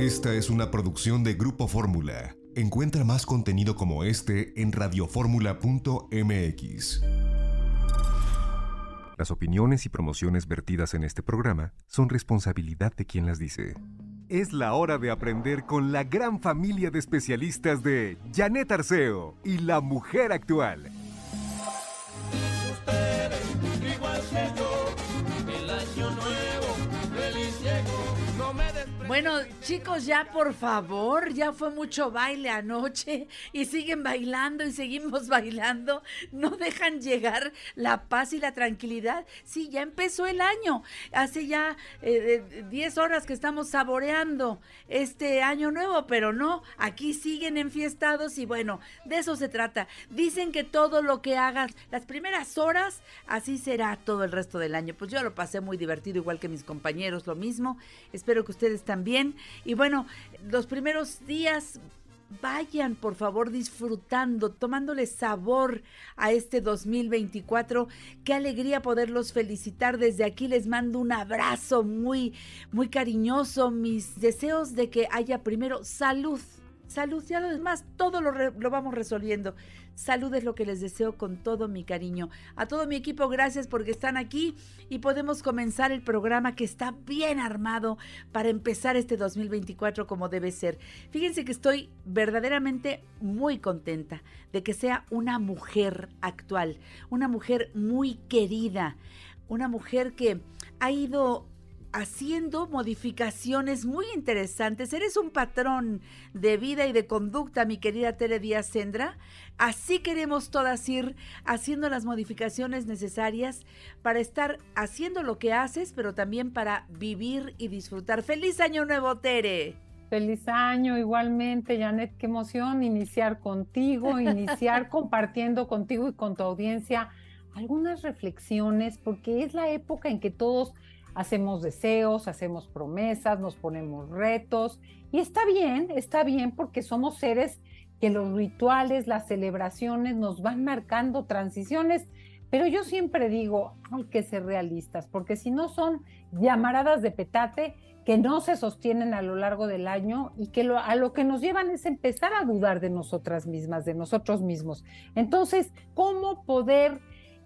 Esta es una producción de Grupo Fórmula. Encuentra más contenido como este en radioformula.mx. Las opiniones y promociones vertidas en este programa son responsabilidad de quien las dice. Es la hora de aprender con la gran familia de especialistas de Janet Arceo y la mujer actual. Bueno, chicos, ya por favor, ya fue mucho baile anoche y siguen bailando y seguimos bailando. No dejan llegar la paz y la tranquilidad. Sí, ya empezó el año. Hace ya 10 eh, horas que estamos saboreando este año nuevo, pero no, aquí siguen enfiestados y bueno, de eso se trata. Dicen que todo lo que hagas las primeras horas, así será todo el resto del año. Pues yo lo pasé muy divertido, igual que mis compañeros, lo mismo. Espero que ustedes también Y bueno, los primeros días vayan por favor disfrutando, tomándole sabor a este 2024. Qué alegría poderlos felicitar desde aquí. Les mando un abrazo muy, muy cariñoso. Mis deseos de que haya primero salud. Salud, ya lo demás, todo lo, lo vamos resolviendo. Salud es lo que les deseo con todo mi cariño. A todo mi equipo, gracias porque están aquí y podemos comenzar el programa que está bien armado para empezar este 2024 como debe ser. Fíjense que estoy verdaderamente muy contenta de que sea una mujer actual, una mujer muy querida, una mujer que ha ido haciendo modificaciones muy interesantes. Eres un patrón de vida y de conducta, mi querida Tere Díaz Sendra. Así queremos todas ir haciendo las modificaciones necesarias para estar haciendo lo que haces, pero también para vivir y disfrutar. ¡Feliz año nuevo, Tere! Feliz año, igualmente, Janet, qué emoción iniciar contigo, iniciar compartiendo contigo y con tu audiencia algunas reflexiones, porque es la época en que todos hacemos deseos, hacemos promesas, nos ponemos retos y está bien, está bien porque somos seres que los rituales, las celebraciones nos van marcando transiciones, pero yo siempre digo, hay que ser realistas, porque si no son llamaradas de petate que no se sostienen a lo largo del año y que a lo que nos llevan es empezar a dudar de nosotras mismas, de nosotros mismos. Entonces, ¿cómo poder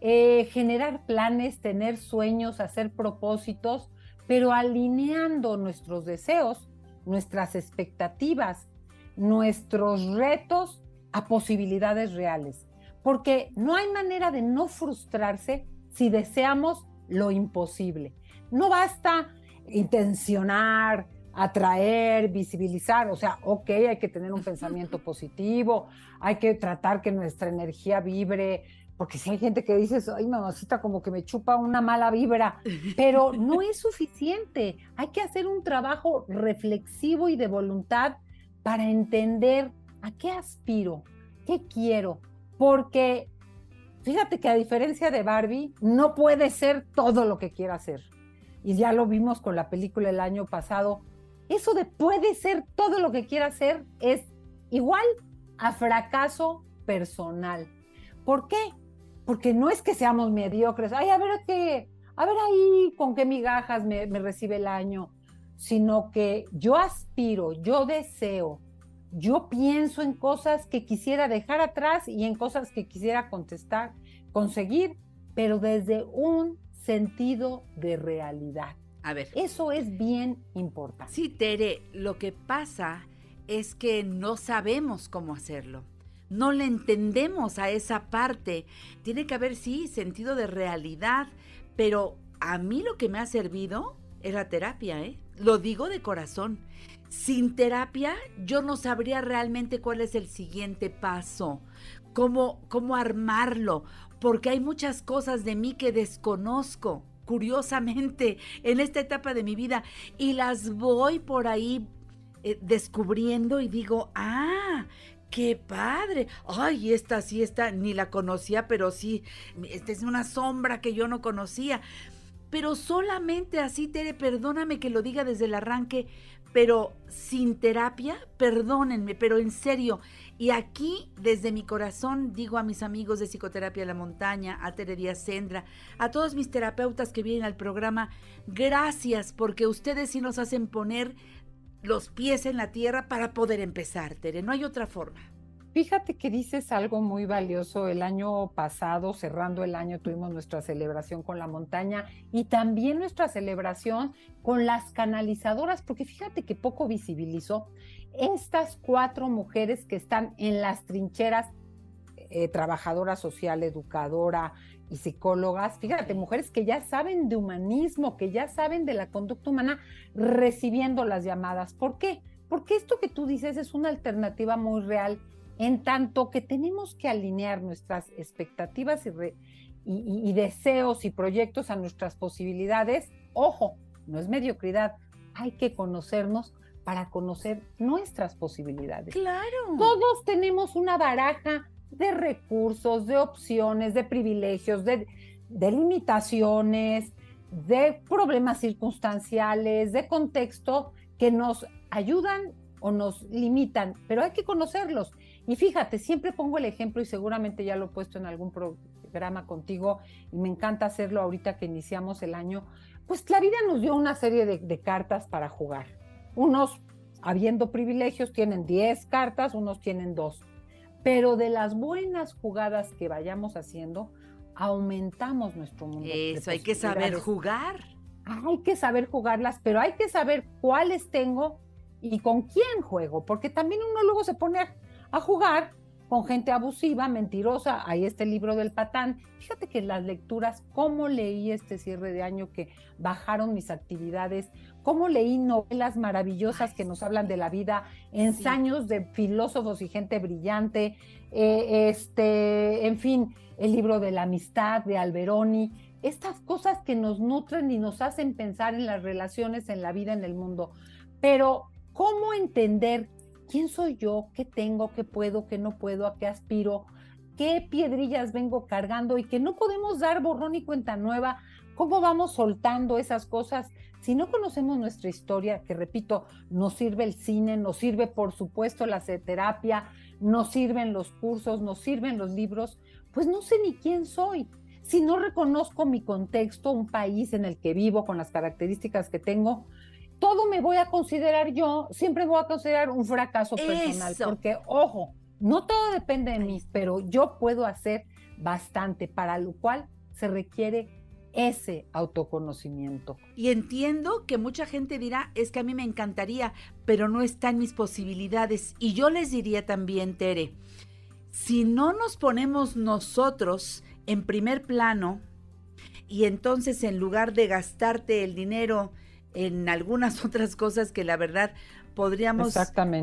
eh, generar planes, tener sueños, hacer propósitos, pero alineando nuestros deseos, nuestras expectativas, nuestros retos a posibilidades reales. Porque no hay manera de no frustrarse si deseamos lo imposible. No basta intencionar, atraer, visibilizar, o sea, ok, hay que tener un pensamiento positivo, hay que tratar que nuestra energía vibre porque si hay gente que dice, ay, mamacita, como que me chupa una mala vibra, pero no es suficiente. Hay que hacer un trabajo reflexivo y de voluntad para entender a qué aspiro, qué quiero, porque fíjate que a diferencia de Barbie, no puede ser todo lo que quiera hacer. Y ya lo vimos con la película el año pasado. Eso de puede ser todo lo que quiera hacer es igual a fracaso personal. ¿Por qué? Porque no es que seamos mediocres, ay, a ver qué, a ver ahí con qué migajas me, recibe el año, sino que yo aspiro, yo deseo, yo pienso en cosas que quisiera dejar atrás y en cosas que quisiera contestar, conseguir, pero desde un sentido de realidad. A ver. Eso es bien importante. Sí, Tere, lo que pasa es que no sabemos cómo hacerlo no le entendemos a esa parte. Tiene que haber, sí, sentido de realidad, pero a mí lo que me ha servido es la terapia, ¿eh? Lo digo de corazón. Sin terapia yo no sabría realmente cuál es el siguiente paso, cómo, cómo armarlo, porque hay muchas cosas de mí que desconozco, curiosamente, en esta etapa de mi vida, y las voy por ahí eh, descubriendo y digo, ah, ¡Qué padre! Ay, esta sí, esta ni la conocía, pero sí, esta es una sombra que yo no conocía. Pero solamente así, Tere, perdóname que lo diga desde el arranque, pero sin terapia, perdónenme, pero en serio. Y aquí, desde mi corazón, digo a mis amigos de Psicoterapia La Montaña, a Tere Díaz Sendra, a todos mis terapeutas que vienen al programa, gracias porque ustedes sí nos hacen poner los pies en la tierra para poder empezar, Tere. No hay otra forma. Fíjate que dices algo muy valioso. El año pasado, cerrando el año, tuvimos nuestra celebración con la montaña y también nuestra celebración con las canalizadoras, porque fíjate que poco visibilizó estas cuatro mujeres que están en las trincheras, eh, trabajadora social, educadora y psicólogas, fíjate, mujeres que ya saben de humanismo, que ya saben de la conducta humana, recibiendo las llamadas. ¿Por qué? Porque esto que tú dices es una alternativa muy real en tanto que tenemos que alinear nuestras expectativas y, deseos y proyectos a nuestras posibilidades, ojo, no es mediocridad, hay que conocernos para conocer nuestras posibilidades. Claro. Todos tenemos una baraja de recursos, de opciones, de privilegios, de, de limitaciones, de problemas circunstanciales, de contexto que nos ayudan o nos limitan, pero hay que conocerlos y fíjate, siempre pongo el ejemplo y seguramente ya lo he puesto en algún programa contigo y me encanta hacerlo ahorita que iniciamos el año. Pues la vida nos dio una serie de, cartas para jugar. Unos, habiendo privilegios, tienen 10 cartas, unos tienen 2. Pero de las buenas jugadas que vayamos haciendo, aumentamos nuestro mundo. Eso, hay que saber jugar. Hay que saber jugarlas, pero hay que saber cuáles tengo y con quién juego, porque también uno luego se pone a a jugar con gente abusiva, mentirosa. Ahí está el libro del patán. Fíjate que las lecturas, cómo leí este cierre de año que bajaron mis actividades, cómo leí novelas maravillosas que nos hablan de la vida, ensayos de filósofos y gente brillante, eh, este, en fin, el libro de la amistad de Alberoni. Estas cosas que nos nutren y nos hacen pensar en las relaciones, en la vida, en el mundo. Pero, ¿cómo entender quién soy yo, qué tengo, qué puedo, qué no puedo, a qué aspiro, qué piedrillas vengo cargando y que no podemos dar borrón y cuenta nueva, cómo vamos soltando esas cosas. Si no conocemos nuestra historia, que repito, nos sirve el cine, nos sirve por supuesto la terapia, nos sirven los cursos, nos sirven los libros, pues no sé ni quién soy. Si no reconozco mi contexto, un país en el que vivo con las características que tengo, todo me voy a considerar yo, siempre voy a considerar un fracaso personal, porque ojo, no todo depende de mí, pero yo puedo hacer bastante, para lo cual se requiere ese autoconocimiento. Y entiendo que mucha gente dirá, es que a mí me encantaría, pero no está en mis posibilidades. Y yo les diría también, Tere, si no nos ponemos nosotros en primer plano, y entonces en lugar de gastarte el dinero en algunas otras cosas que la verdad podríamos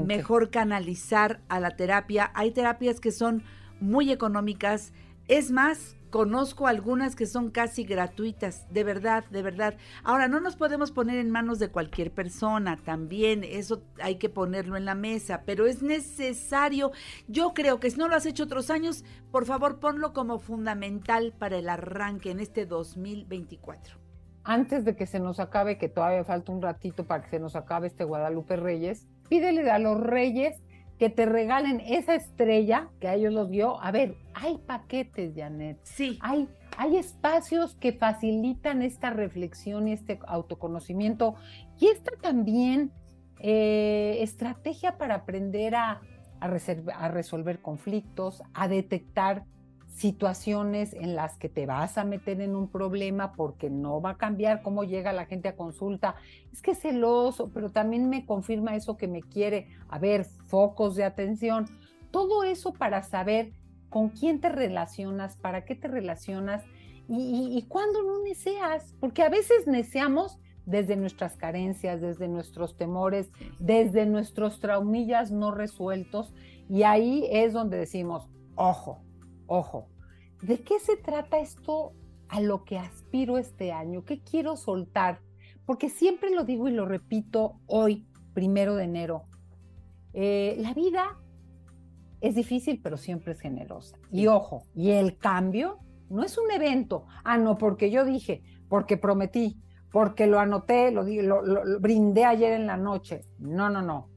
mejor canalizar a la terapia. Hay terapias que son muy económicas. Es más, conozco algunas que son casi gratuitas, de verdad, de verdad. Ahora, no nos podemos poner en manos de cualquier persona, también eso hay que ponerlo en la mesa, pero es necesario, yo creo que si no lo has hecho otros años, por favor ponlo como fundamental para el arranque en este 2024 antes de que se nos acabe, que todavía falta un ratito para que se nos acabe este Guadalupe Reyes, pídele a los reyes que te regalen esa estrella que a ellos los dio. A ver, hay paquetes, Janet. Sí. Hay, hay espacios que facilitan esta reflexión y este autoconocimiento. Y esta también eh, estrategia para aprender a, a resolver conflictos, a detectar situaciones en las que te vas a meter en un problema porque no va a cambiar cómo llega la gente a consulta. Es que es celoso, pero también me confirma eso que me quiere. A ver, focos de atención. Todo eso para saber con quién te relacionas, para qué te relacionas y, y, cuándo no neceas. Porque a veces neceamos desde nuestras carencias, desde nuestros temores, desde nuestros traumillas no resueltos. Y ahí es donde decimos, ojo, Ojo, ¿de qué se trata esto a lo que aspiro este año? ¿Qué quiero soltar? Porque siempre lo digo y lo repito hoy, primero de enero. Eh, la vida es difícil, pero siempre es generosa. Y ojo, y el cambio no es un evento. Ah, no, porque yo dije, porque prometí, porque lo anoté, lo, lo, lo, brindé ayer en la noche. No, no, no.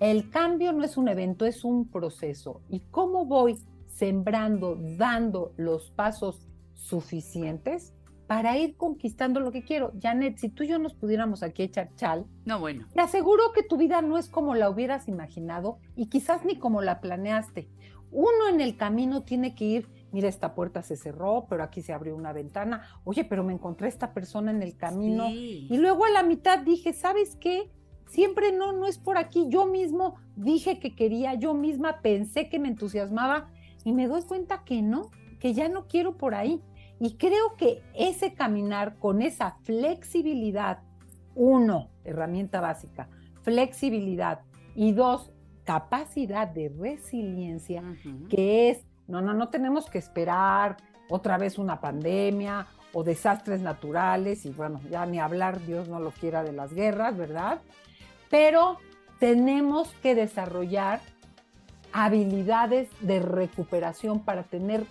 El cambio no es un evento, es un proceso. ¿Y cómo voy sembrando, dando los pasos suficientes para ir conquistando lo que quiero. Janet, si tú y yo nos pudiéramos aquí echar chal, no, bueno. Te aseguro que tu vida no es como la hubieras imaginado y quizás ni como la planeaste. Uno en el camino tiene que ir, mira, esta puerta se cerró, pero aquí se abrió una ventana. Oye, pero me encontré esta persona en el camino. Y luego a la mitad dije, ¿sabes qué? Siempre no, no es por aquí. Yo mismo dije que quería, yo misma pensé que me entusiasmaba y me doy cuenta que no, que ya no quiero por ahí. Y creo que ese caminar con esa flexibilidad, uno, herramienta básica, flexibilidad, y dos, capacidad de resiliencia, que es, no, no, no tenemos que esperar otra vez una pandemia o desastres naturales, y bueno, ya ni hablar, Dios no lo quiera, de las guerras, ¿verdad? Pero tenemos que desarrollar habilidades de recuperación para tener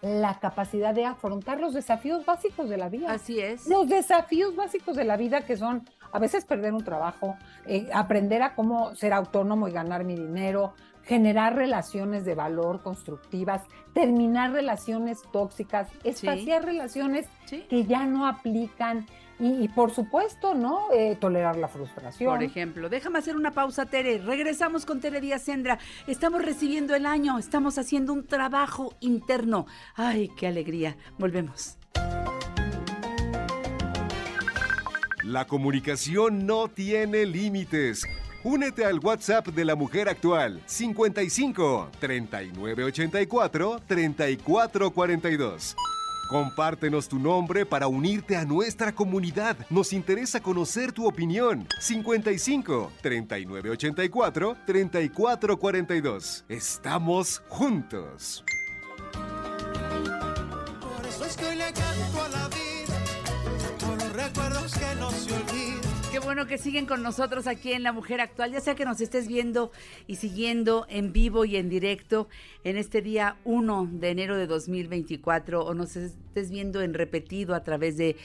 la capacidad de afrontar los desafíos básicos de la vida. Así es. Los desafíos básicos de la vida que son a veces perder un trabajo, eh, aprender a cómo ser autónomo y ganar mi dinero, generar relaciones de valor constructivas, terminar relaciones tóxicas, espaciar relaciones que ya no aplican y, por supuesto, ¿no? Eh, tolerar la frustración. Por ejemplo, déjame hacer una pausa, Tere. Regresamos con Tere Díaz Sendra. Estamos recibiendo el año, estamos haciendo un trabajo interno. Ay, qué alegría. Volvemos. La comunicación no tiene límites. Únete al WhatsApp de la mujer actual 55 3984 3442. Compártenos tu nombre para unirte a nuestra comunidad. Nos interesa conocer tu opinión. 55 3984 3442. Estamos juntos. Qué bueno que siguen con nosotros aquí en La Mujer Actual, ya sea que nos estés viendo y siguiendo en vivo y en directo en este día 1 de enero de 2024 o nos estés viendo en repetido a través de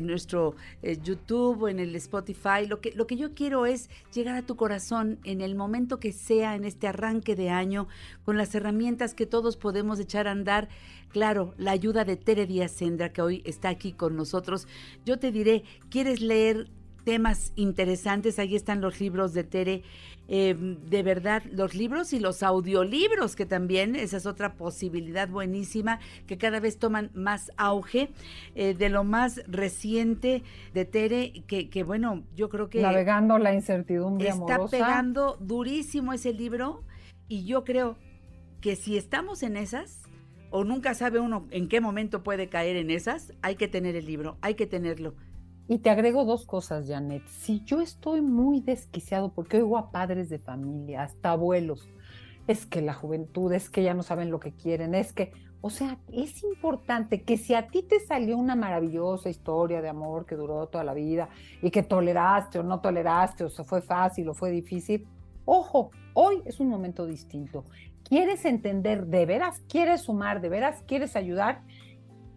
nuestro eh, YouTube o en el Spotify. Lo que, lo que yo quiero es llegar a tu corazón en el momento que sea, en este arranque de año, con las herramientas que todos podemos echar a andar. Claro, la ayuda de Tere Díaz Sendra, que hoy está aquí con nosotros. Yo te diré, ¿quieres leer temas interesantes. Ahí están los libros de Tere. Eh, de verdad, los libros y los audiolibros, que también esa es otra posibilidad buenísima, que cada vez toman más auge. Eh, de lo más reciente de Tere, que, que, bueno, yo creo que... Navegando la incertidumbre está pegando durísimo ese libro y yo creo que si estamos en esas, o nunca sabe uno en qué momento puede caer en esas, hay que tener el libro, hay que tenerlo. Y te agrego dos cosas, Janet. Si yo estoy muy desquiciado porque oigo a padres de familia, hasta abuelos, es que la juventud, es que ya no saben lo que quieren, es que, o sea, es importante que si a ti te salió una maravillosa historia de amor que duró toda la vida y que toleraste o no toleraste, o se fue fácil o fue difícil, ojo, hoy es un momento distinto. ¿Quieres entender, de veras quieres sumar, de veras quieres ayudar?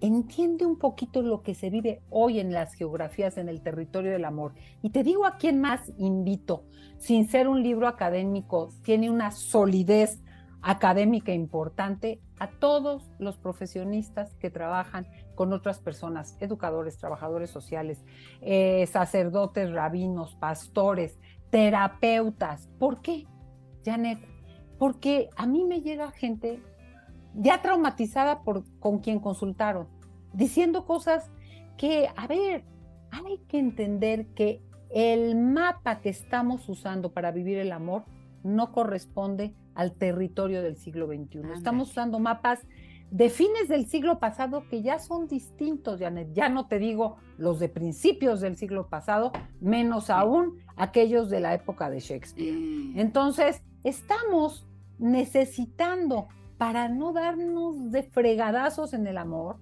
Entiende un poquito lo que se vive hoy en las geografías en el territorio del amor. Y te digo a quién más invito, sin ser un libro académico, tiene una solidez académica importante a todos los profesionistas que trabajan con otras personas, educadores, trabajadores sociales, eh, sacerdotes, rabinos, pastores, terapeutas. ¿Por qué, Janet? Porque a mí me llega gente ya traumatizada por con quien consultaron, diciendo cosas que, a ver, hay que entender que el mapa que estamos usando para vivir el amor no corresponde al territorio del siglo XXI. Estamos usando mapas de fines del siglo pasado que ya son distintos, Janet. Ya no te digo los de principios del siglo pasado, menos aún aquellos de la época de Shakespeare. Entonces, estamos necesitando para no darnos de fregadazos en el amor,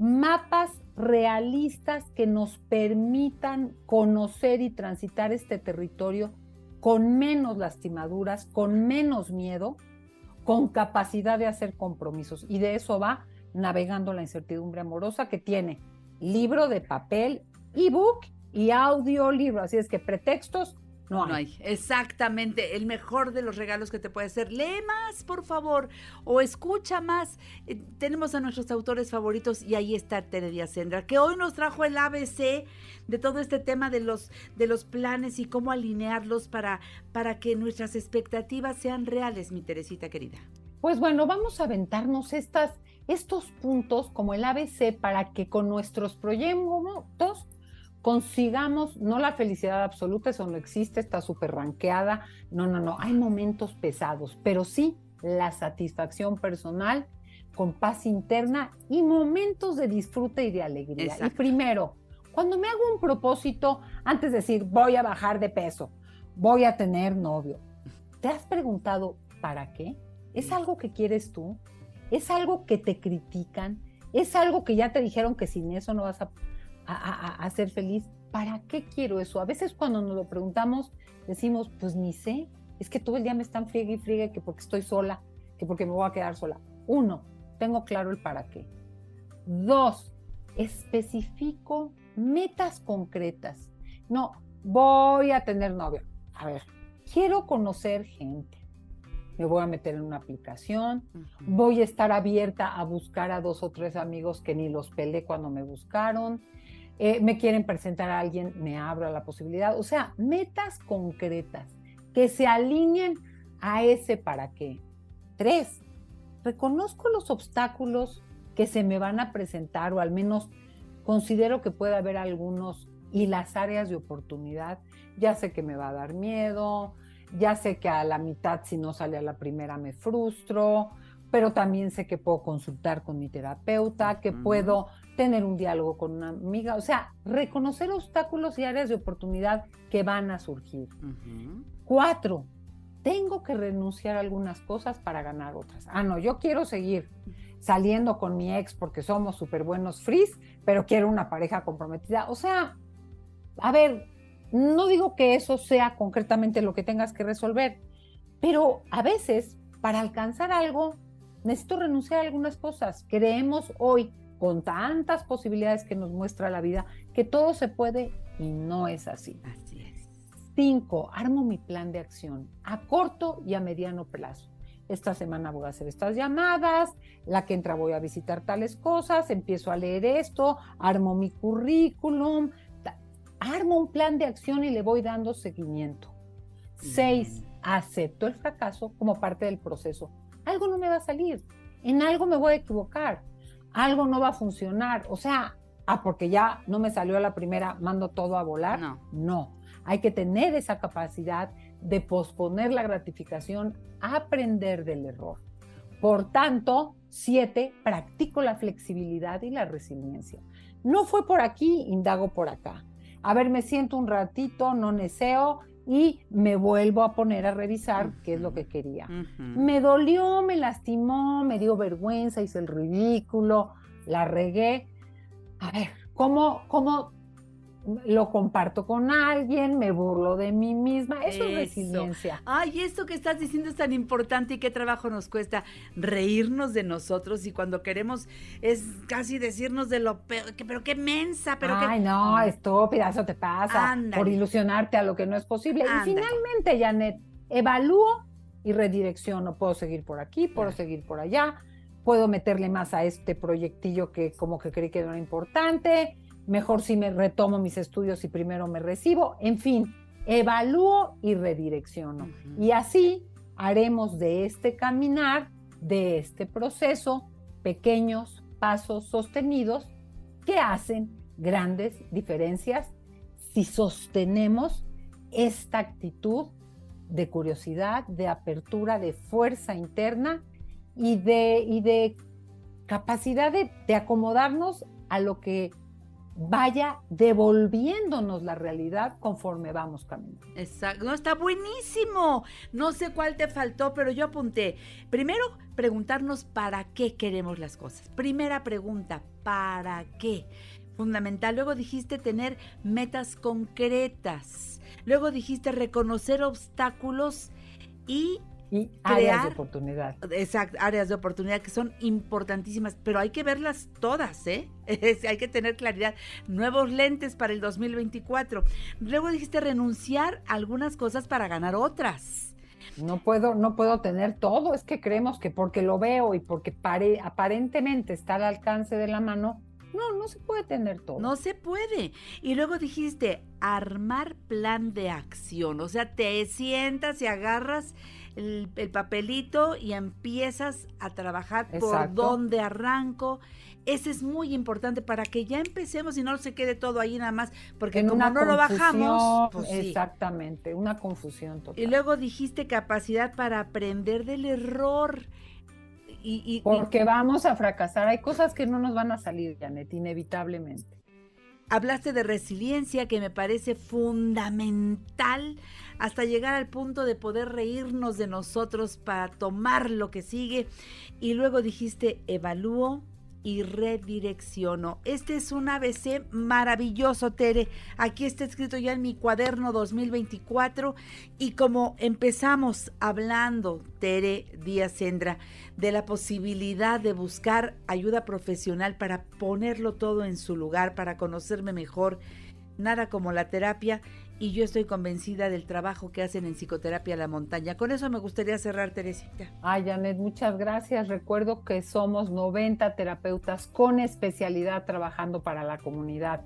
mapas realistas que nos permitan conocer y transitar este territorio con menos lastimaduras, con menos miedo, con capacidad de hacer compromisos. Y de eso va navegando la incertidumbre amorosa que tiene libro de papel, ebook y audiolibro. Así es que pretextos No hay. No hay. Exactamente. El mejor de los regalos que te puede hacer. Lee más, por favor. O escucha más. Eh, tenemos a nuestros autores favoritos y ahí está Tere Díaz Sendra, que hoy nos trajo el ABC de todo este tema de los, de los planes y cómo alinearlos para, para que nuestras expectativas sean reales, mi Teresita querida. Pues bueno, vamos a aventarnos estas, estos puntos como el ABC para que con nuestros proyectos consigamos, no la felicidad absoluta, eso no existe, está súper ranqueada, no, no, no, hay momentos pesados, pero sí la satisfacción personal con paz interna y momentos de disfrute y de alegría. Exacto. Y primero, cuando me hago un propósito, antes de decir voy a bajar de peso, voy a tener novio, ¿te has preguntado para qué? ¿Es algo que quieres tú? ¿Es algo que te critican? ¿Es algo que ya te dijeron que sin eso no vas a a, a, a, ser feliz. ¿Para qué quiero eso? A veces cuando nos lo preguntamos, decimos, pues ni sé, es que todo el día me están friegue y friegue que porque estoy sola, que porque me voy a quedar sola. Uno, tengo claro el para qué. Dos, especifico metas concretas. No, voy a tener novio. A ver, quiero conocer gente. Me voy a meter en una aplicación, uh -huh. voy a estar abierta a buscar a dos o tres amigos que ni los pelé cuando me buscaron, eh, me quieren presentar a alguien, me abro a la posibilidad. O sea, metas concretas que se alineen a ese para qué. Tres, reconozco los obstáculos que se me van a presentar o al menos considero que puede haber algunos y las áreas de oportunidad. Ya sé que me va a dar miedo, ya sé que a la mitad si no sale a la primera me frustro, pero también sé que puedo consultar con mi terapeuta, que uh -huh. puedo tener un diálogo con una amiga, o sea, reconocer obstáculos y áreas de oportunidad que van a surgir. Uh -huh. Cuatro, tengo que renunciar a algunas cosas para ganar otras. Ah, no, yo quiero seguir saliendo con mi ex porque somos súper buenos frizz, pero quiero una pareja comprometida. O sea, a ver, no digo que eso sea concretamente lo que tengas que resolver, pero a veces para alcanzar algo necesito renunciar a algunas cosas. Creemos hoy, con tantas posibilidades que nos muestra la vida, que todo se puede y no es así. Así es. Cinco, armo mi plan de acción a corto y a mediano plazo. Esta semana voy a hacer estas llamadas, la que entra voy a visitar tales cosas, empiezo a leer esto, armo mi currículum, armo un plan de acción y le voy dando seguimiento. Seis, acepto el fracaso como parte del proceso. Algo no me va a salir, en algo me voy a equivocar, algo no va a funcionar. O sea, ah, porque ya no me salió a la primera, mando todo a volar. No. No, hay que tener esa capacidad de posponer la gratificación, aprender del error. Por tanto, siete, practico la flexibilidad y la resiliencia. No fue por aquí, indago por acá a ver, me siento un ratito, no neseo y me vuelvo a poner a revisar uh -huh. qué es lo que quería. Uh -huh. Me dolió, me lastimó, me dio vergüenza, hice el ridículo, la regué. A ver, ¿cómo, cómo lo comparto con alguien, me burlo de mí misma, eso, eso, es resiliencia. Ay, esto que estás diciendo es tan importante y qué trabajo nos cuesta reírnos de nosotros y cuando queremos es casi decirnos de lo peor, que, pero qué mensa, pero Ay, qué... no, estúpida, eso te pasa Ándale. por ilusionarte a lo que no es posible. Ándale. Y finalmente, Janet, evalúo y redirecciono, puedo seguir por aquí, puedo seguir por allá, puedo meterle más a este proyectillo que como que creí que no era importante, mejor si me retomo mis estudios y primero me recibo, en fin, evalúo y redirecciono. Uh -huh. Y así haremos de este caminar, de este proceso, pequeños pasos sostenidos que hacen grandes diferencias si sostenemos esta actitud de curiosidad, de apertura, de fuerza interna y de, y de capacidad de, de acomodarnos a lo que vaya devolviéndonos la realidad conforme vamos caminando. Exacto, no, está buenísimo. No sé cuál te faltó, pero yo apunté. Primero, preguntarnos para qué queremos las cosas. Primera pregunta, ¿para qué? Fundamental. Luego dijiste tener metas concretas. Luego dijiste reconocer obstáculos y y áreas de oportunidad. Exacto, áreas de oportunidad que son importantísimas, pero hay que verlas todas, ¿eh? hay que tener claridad. Nuevos lentes para el 2024. Luego dijiste renunciar a algunas cosas para ganar otras. No puedo, no puedo tener todo, es que creemos que porque lo veo y porque pare, aparentemente está al alcance de la mano, no, no se puede tener todo. No se puede. Y luego dijiste, armar plan de acción. O sea, te sientas y agarras el, papelito y empiezas a trabajar por dónde arranco. Ese es muy importante para que ya empecemos y no se quede todo ahí nada más, porque como no lo bajamos. Pues exactamente, una confusión total. Y luego dijiste capacidad para aprender del error. Y, porque vamos a fracasar. Hay cosas que no nos van a salir, Janet, inevitablemente. Hablaste de resiliencia que me parece fundamental hasta llegar al punto de poder reírnos de nosotros para tomar lo que sigue. Y luego dijiste, evalúo, y redirecciono. Este es un ABC maravilloso, Tere. Aquí está escrito ya en mi cuaderno 2024 y como empezamos hablando, Tere Díaz Sendra, de la posibilidad de buscar ayuda profesional para ponerlo todo en su lugar, para conocerme mejor, nada como la terapia y yo estoy convencida del trabajo que hacen en psicoterapia la montaña. Con eso me gustaría cerrar, Teresita. Ay, Janet, muchas gracias. Recuerdo que somos 90 terapeutas con especialidad trabajando para la comunidad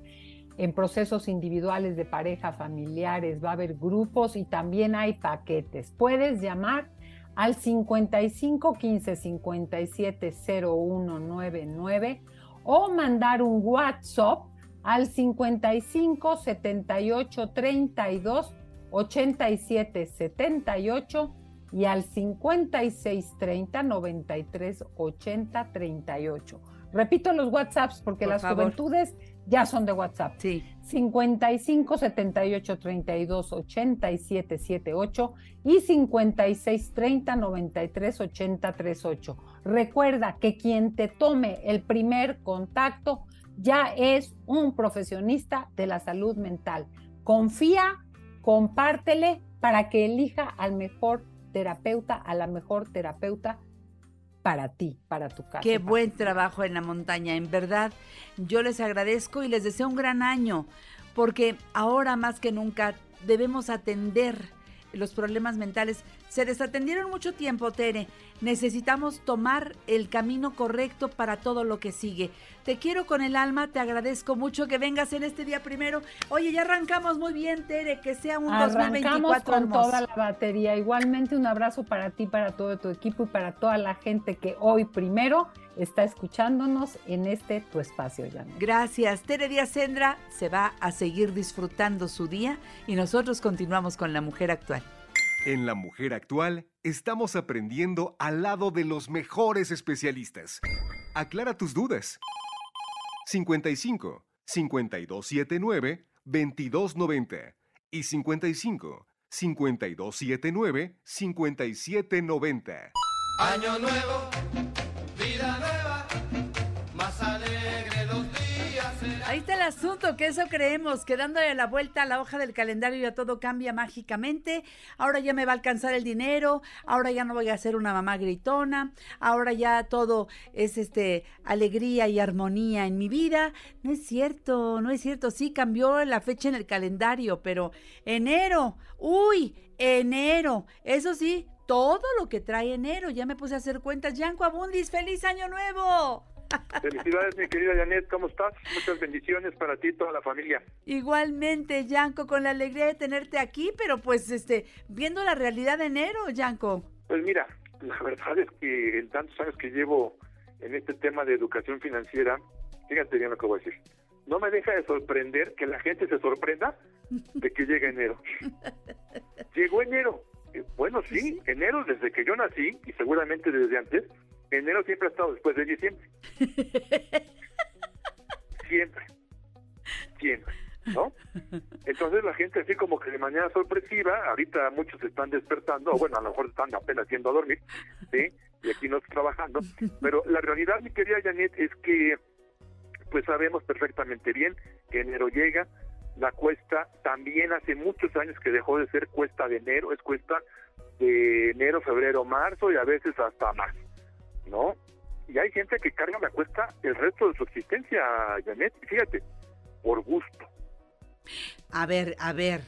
en procesos individuales de pareja, familiares, va a haber grupos y también hay paquetes. Puedes llamar al 55 15 57 0199 o mandar un WhatsApp al 55 78 32 87 78 y al 56 30 93 80 38. Repito los WhatsApps porque las juventudes ya son de WhatsApp. Sí. 55 78 32 87 78 y 56 30 93 80 38. Recuerda que quien te tome el primer contacto ya es un profesionista de la salud mental. Confía, compártele para que elija al mejor terapeuta, a la mejor terapeuta para ti, para tu casa. Qué buen trabajo en la montaña, en verdad. Yo les agradezco y les deseo un gran año, porque ahora más que nunca debemos atender los problemas mentales se desatendieron mucho tiempo, Tere. Necesitamos tomar el camino correcto para todo lo que sigue. Te quiero con el alma, te agradezco mucho que vengas en este día primero. Oye, ya arrancamos muy bien, Tere, que sea un arrancamos con toda la batería. Igualmente un abrazo para ti, para todo tu equipo y para toda la gente que hoy primero está escuchándonos en este tu espacio, Jan. Gracias. Tere Díaz Sendra se va a seguir disfrutando su día y nosotros continuamos con la mujer actual. En La Mujer Actual estamos aprendiendo al lado de los mejores especialistas. Aclara tus dudas. 55 5279 2290 y 55 5279 5790. Año nuevo, asunto, que eso creemos, que dándole la vuelta a la hoja del calendario ya todo cambia mágicamente. Ahora ya me va a alcanzar el dinero, ahora ya no voy a ser una mamá gritona, ahora ya todo es este alegría y armonía en mi vida. No es cierto, no es cierto. Sí cambió la fecha en el calendario, pero enero, uy, enero. Eso sí, todo lo que trae enero. Ya me puse a hacer cuentas. Yanko Abundis, feliz año nuevo. Felicidades, mi querida Janet, ¿cómo estás? Muchas bendiciones para ti y toda la familia. Igualmente, Yanko, con la alegría de tenerte aquí, pero pues este, viendo la realidad de enero, Yanko. Pues mira, la verdad es que en tantos años que llevo en este tema de educación financiera, fíjate bien lo que voy a decir. No me deja de sorprender que la gente se sorprenda de que llega enero. Llegó enero. Eh, bueno, sí, enero desde que yo nací y seguramente desde antes, enero siempre ha estado después de diciembre. siempre. Siempre. ¿No? Entonces la gente así como que de manera sorpresiva, ahorita muchos están despertando, o bueno, a lo mejor están apenas yendo a dormir, ¿sí? Y aquí no trabajando, pero la realidad, mi querida Janet, es que pues sabemos perfectamente bien que enero llega, la cuesta también hace muchos años que dejó de ser cuesta de enero, es cuesta de enero, febrero, marzo y a veces hasta más, ¿no? Y hay gente que carga la cuesta el resto de su existencia, Janet, fíjate, por gusto. A ver, a ver.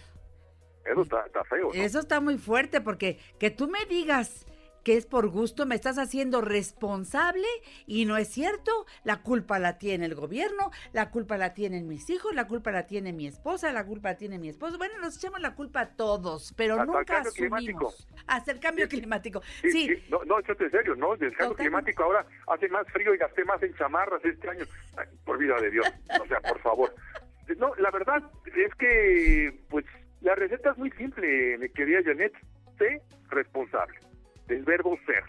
Eso está, feo. Eso está muy fuerte porque que tú me digas que es por gusto, me estás haciendo responsable y no es cierto. La culpa la tiene el gobierno, la culpa la tienen mis hijos, la culpa la tiene mi esposa, la culpa la tiene mi esposo. Bueno, nos echamos la culpa a todos, pero nunca asumimos. Climático. Hasta el cambio climático. Sí, No, no, eso es en serio, ¿no? El cambio climático ahora hace más frío y gasté más en chamarras este año. por vida de Dios, o sea, por favor. No, la verdad es que, pues, la receta es muy simple, mi querida Janet. Sé responsable del verbo ser,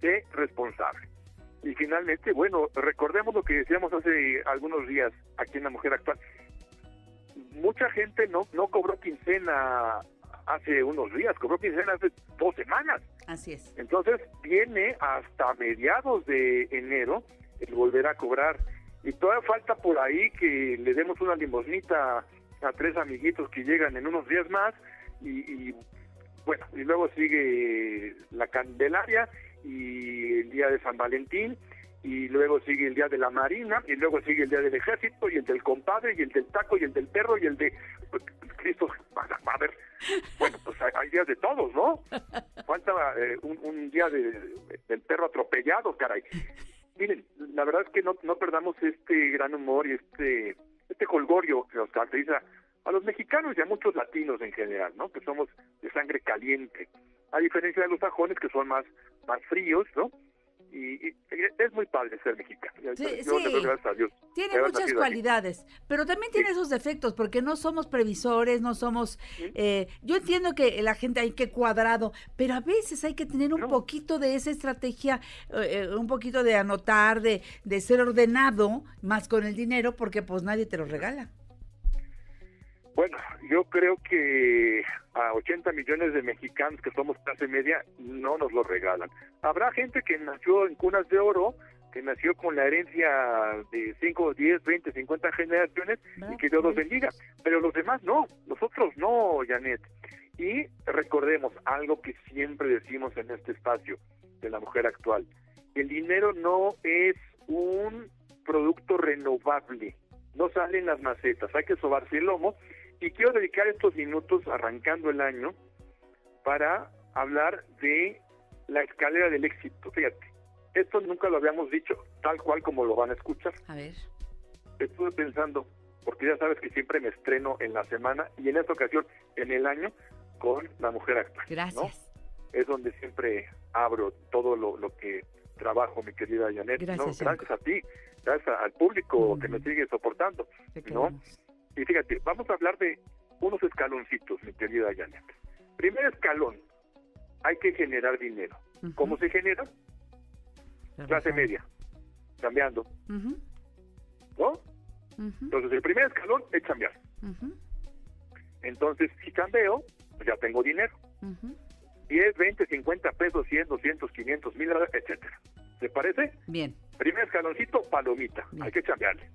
sé responsable. Y finalmente, bueno, recordemos lo que decíamos hace algunos días aquí en La Mujer Actual. Mucha gente no, no cobró quincena hace unos días, cobró quincena hace dos semanas. Así es. Entonces viene hasta mediados de enero el volver a cobrar. Y todavía falta por ahí que le demos una limosnita a tres amiguitos que llegan en unos días más y, y bueno, y luego sigue la Candelaria y el día de San Valentín y luego sigue el día de la Marina y luego sigue el día del Ejército y el del compadre y el del taco y el del perro y el de Cristo, a, ver, bueno, pues hay, días de todos, ¿no? Falta eh, un, día del perro atropellado, caray. Miren, la verdad es que no, no perdamos este gran humor y este este colgorio que nos caracteriza a los mexicanos y a muchos latinos en general, ¿no? Que somos de sangre caliente, a diferencia de los sajones que son más, más fríos, ¿no? Y, es muy padre ser mexicano. Sí, Tiene muchas cualidades, pero también tiene esos defectos, porque no somos previsores, no somos... Eh, yo entiendo que la gente hay que cuadrado, pero a veces hay que tener un poquito de esa estrategia, eh, eh, un poquito de anotar, de, de ser ordenado, más con el dinero, porque pues nadie te lo regala. Bueno, yo creo que a 80 millones de mexicanos que somos clase media no nos lo regalan. Habrá gente que nació en cunas de oro, que nació con la herencia de 5, 10, 20, 50 generaciones y que Dios los bendiga, pero los demás no, nosotros no, Janet. Y recordemos algo que siempre decimos en este espacio de la mujer actual, el dinero no es un producto renovable, no salen las macetas, hay que sobarse el lomo y quiero dedicar estos minutos arrancando el año para hablar de la escalera del éxito. Fíjate, esto nunca lo habíamos dicho tal cual como lo van a escuchar. A ver. Estuve pensando, porque ya sabes que siempre me estreno en la semana y en esta ocasión en el año con La Mujer Actual. Gracias. Es donde siempre abro todo lo, que trabajo, mi querida Janet. Gracias, gracias a ti, gracias al público que me sigue soportando. ¿no? Y fíjate, vamos a hablar de unos escaloncitos, mi querida Janet. Primer escalón, hay que generar dinero. ¿Cómo se genera? Clase media, cambiando. ¿No? Entonces, el primer escalón es cambiar. Entonces, si cambio, pues ya tengo dinero. 10, 20, 50 pesos, 100, 200, 500, mil, etcétera. ¿Te parece? Bien. Primer escaloncito, palomita. Hay que cambiarle.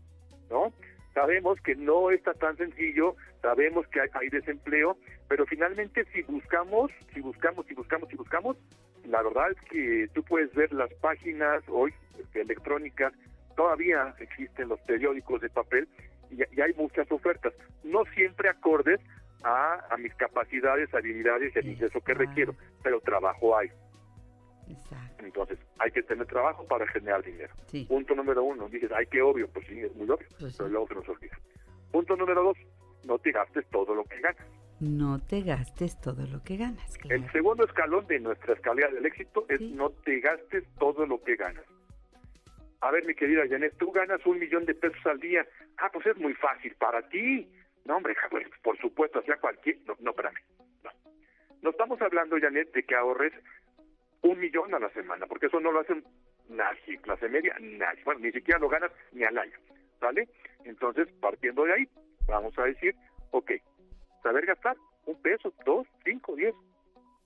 ¿No? Sabemos que no está tan sencillo, sabemos que hay, desempleo, pero finalmente si buscamos, si buscamos, si buscamos, si buscamos, la verdad es que tú puedes ver las páginas hoy electrónicas, todavía existen los periódicos de papel y, hay muchas ofertas, no siempre acordes a, a mis capacidades, habilidades y el ingreso que requiero, pero trabajo hay. Entonces, hay que tener trabajo para generar dinero. Punto número uno, dices, ay, qué obvio, pues sí, es muy obvio, pues pero luego se nos olvida. Punto número dos, no te gastes todo lo que ganas. No te gastes todo lo que ganas. El segundo escalón de nuestra escalera del éxito es no te gastes todo lo que ganas. A ver, mi querida Janet, tú ganas un millón de pesos al día. Ah, pues es muy fácil para ti. No, hombre, pues, por supuesto, hacia cualquier... No, no, espérame. No. No estamos hablando, Janet, de que ahorres un millón a la semana, porque eso no lo hacen nadie, clase media, nadie. Bueno, ni siquiera lo ganas ni al año, ¿vale? Entonces, partiendo de ahí, vamos a decir, ok, saber gastar un peso, dos, cinco, diez,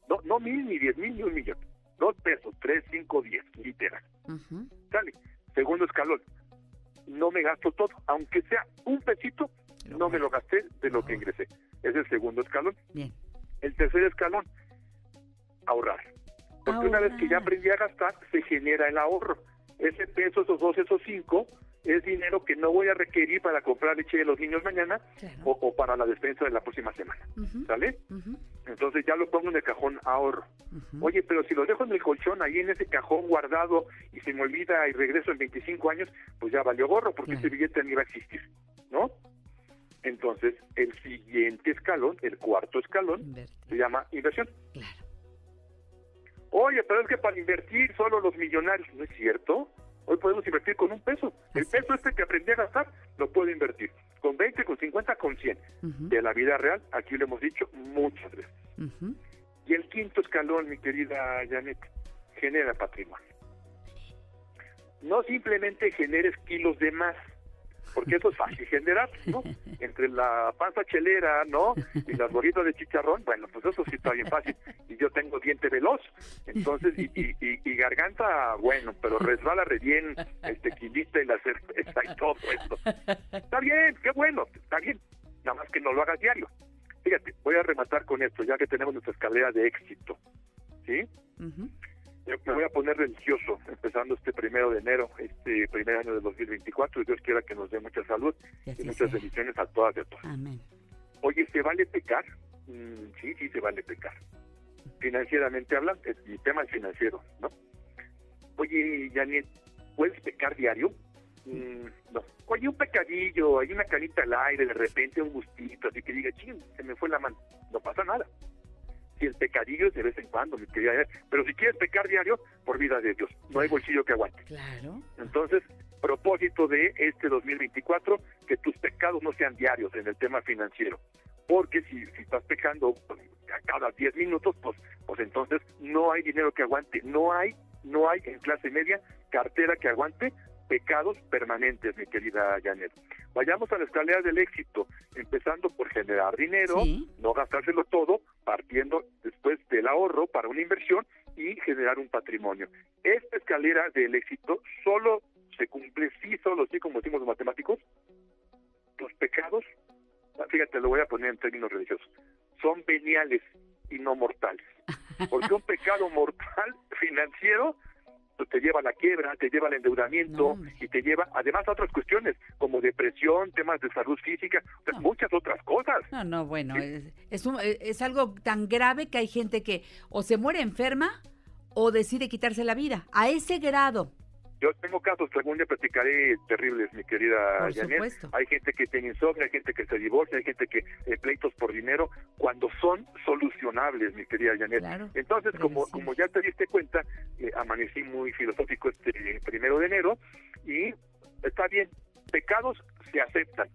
no, no mil, ni diez mil, ni un millón, dos pesos, tres, cinco, diez, literal. ¿Sale? Segundo escalón, no me gasto todo, aunque sea un pesito, no me lo gasté de lo que ingresé. Es el segundo escalón. Bien. El tercer escalón, ahorrar. Porque una vez que ya aprendí a gastar, se genera el ahorro. Ese peso, esos dos, esos cinco, es dinero que no voy a requerir para comprar leche de los niños mañana Claro. o, o para la despensa de la próxima semana. Ujú, ¿Sale? Entonces ya lo pongo en el cajón ahorro. Oye, pero si lo dejo en el colchón ahí en ese cajón guardado y se me olvida y regreso en 25 años, pues ya valió gorro porque ese billete ni va a existir, ¿no? Entonces, el siguiente escalón, el cuarto escalón, Invertir, se llama inversión. Claro. Oye, pero es que para invertir solo los millonarios, ¿no es cierto? Hoy podemos invertir con un peso. El Así peso este que aprendí a gastar, lo puedo invertir. Con 20, con 50, con 100. Ujú, De la vida real, aquí lo hemos dicho muchas veces. Y el quinto escalón, mi querida Janet, genera patrimonio. No simplemente generes kilos de más, porque eso es fácil generar, ¿no? Entre la panza chelera, ¿no? Y las bolitas de chicharrón, bueno, pues eso sí está bien fácil. Y yo tengo diente veloz, entonces, y, y, y- garganta, bueno, pero resbala re bien el tequilita y la cerveza y todo esto. Está bien, qué bueno, está bien. Nada más que no lo hagas diario. Fíjate, voy a rematar con esto, ya que tenemos nuestra escalera de éxito. ¿Sí? Ujú. Yo me voy a poner religioso empezando este primero de enero, este primer año del 2024, y Dios quiera que nos dé mucha salud Y muchas sea. bendiciones a todas y a todos. Amén. Oye, ¿se vale pecar? Mm, sí, sí, se vale pecar. Financieramente hablando, es mi tema es financiero, ¿no? Oye, Janet, ¿puedes pecar diario? Mm, no. Oye, un pecadillo, hay una canita al aire, de repente un gustito, así que diga, ching, se me fue la mano. No pasa nada. Si el pecadillo es de vez en cuando, mi querida. Pero si quieres pecar diario, por vida de Dios, no hay bolsillo que aguante. Claro. Entonces, propósito de este 2024, que tus pecados no sean diarios en el tema financiero. Porque si, si estás pecando pues, a cada 10 minutos, pues, pues entonces no hay dinero que aguante. No hay, no hay en clase media cartera que aguante pecados permanentes, mi querida Janet. Vayamos a la escalera del éxito, empezando por generar dinero, Sí. no gastárselo todo, partiendo después del ahorro para una inversión y generar un patrimonio. Esta escalera del éxito solo se cumple sí, solo sí, como decimos los matemáticos, los pecados, fíjate, lo voy a poner en términos religiosos, son veniales y no mortales. Porque un pecado mortal financiero te lleva a la quiebra, te lleva al endeudamiento No, y te lleva además a otras cuestiones como depresión, temas de salud física, No. muchas otras cosas. No, no, bueno, Sí. es, es, un- eh, es algo tan grave que hay gente que o se muere enferma o decide quitarse la vida. A ese grado. Yo tengo casos que algún día platicaré terribles, mi querida Janet. Hay gente que tiene insomnio, hay gente que se divorcia, hay gente que eh, pleitos por dinero, cuando son solucionables, mi querida Janet. Claro, Entonces, como, como ya te diste cuenta, eh, amanecí muy filosófico este primero de enero y está bien, pecados se aceptan,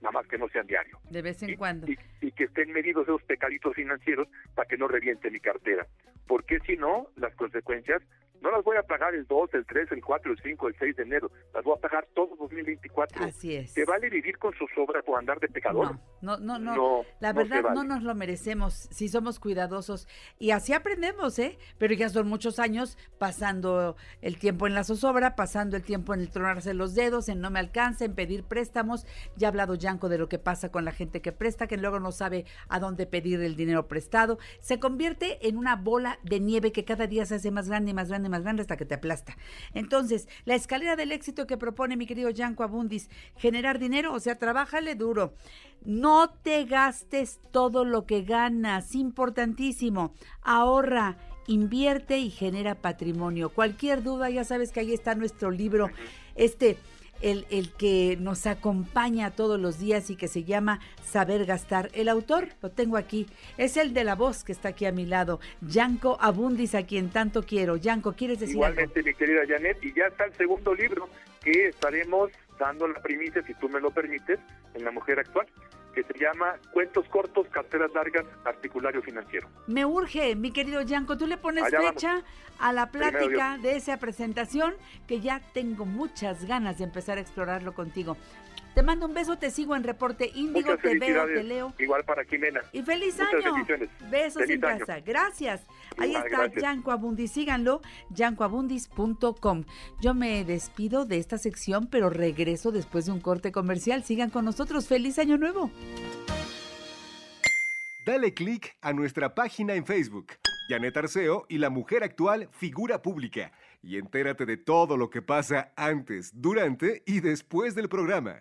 nada más que no sean diarios. De vez en Y- cuando. Y, y que estén medidos esos pecaditos financieros para que no reviente mi cartera. Porque si no, las consecuencias no las voy a pagar el 2, el 3, el 4, el 5, el 6 de enero. Las voy a pagar todo 2024. Así es. ¿Te vale vivir con zozobra por andar de pecador? No, no, no, no. No, La verdad no vale. nos lo merecemos si somos cuidadosos. Y así aprendemos, ¿eh? Pero ya son muchos años pasando el tiempo en la zozobra, pasando el tiempo en el tronarse los dedos, en no me alcanza, en pedir préstamos. Ya ha hablado Yanko de lo que pasa con la gente que presta, que luego no sabe a dónde pedir el dinero prestado. Se convierte en una bola de nieve que cada día se hace más grande y más grande y más grande hasta que te aplasta. Entonces, la escalera del éxito que propone mi querido Yanko Abundis, generar dinero, o sea, trabájale duro. No te gastes todo lo que ganas, importantísimo. Ahorra, invierte y genera patrimonio. Cualquier duda, ya sabes que ahí está nuestro libro, este, el, el que nos acompaña todos los días y que se llama Saber Gastar. El autor, lo tengo aquí, es el de la voz que está aquí a mi lado, Yanko Abundis, a quien tanto quiero. Yanko, ¿quieres decir algo? Igualmente, mi querida Janet, y ya está el segundo libro que estaremos dando la primicia, si tú me lo permites, en La Mujer Actual, que se llama Cuentos Cortos, Carteras Largas, Articulario Financiero. Me urge, mi querido Yanko, tú le pones Allá vamos. fecha a la plática de esa presentación que ya tengo muchas ganas de empezar a explorarlo contigo. Te mando un beso, te sigo en Reporte Índigo, te veo, te leo. Igual para Jimena. Y feliz Muchas año. Besos Feliz en año. casa. Gracias. Ahí Igual, está gracias. Yanko Abundis. Síganlo, yancoabundis.com. Yo me despido de esta sección, pero regreso después de un corte comercial. Sigan con nosotros. Feliz año nuevo. Dale click a nuestra página en Facebook, Janet Arceo y la mujer actual figura pública. Y entérate de todo lo que pasa antes, durante y después del programa.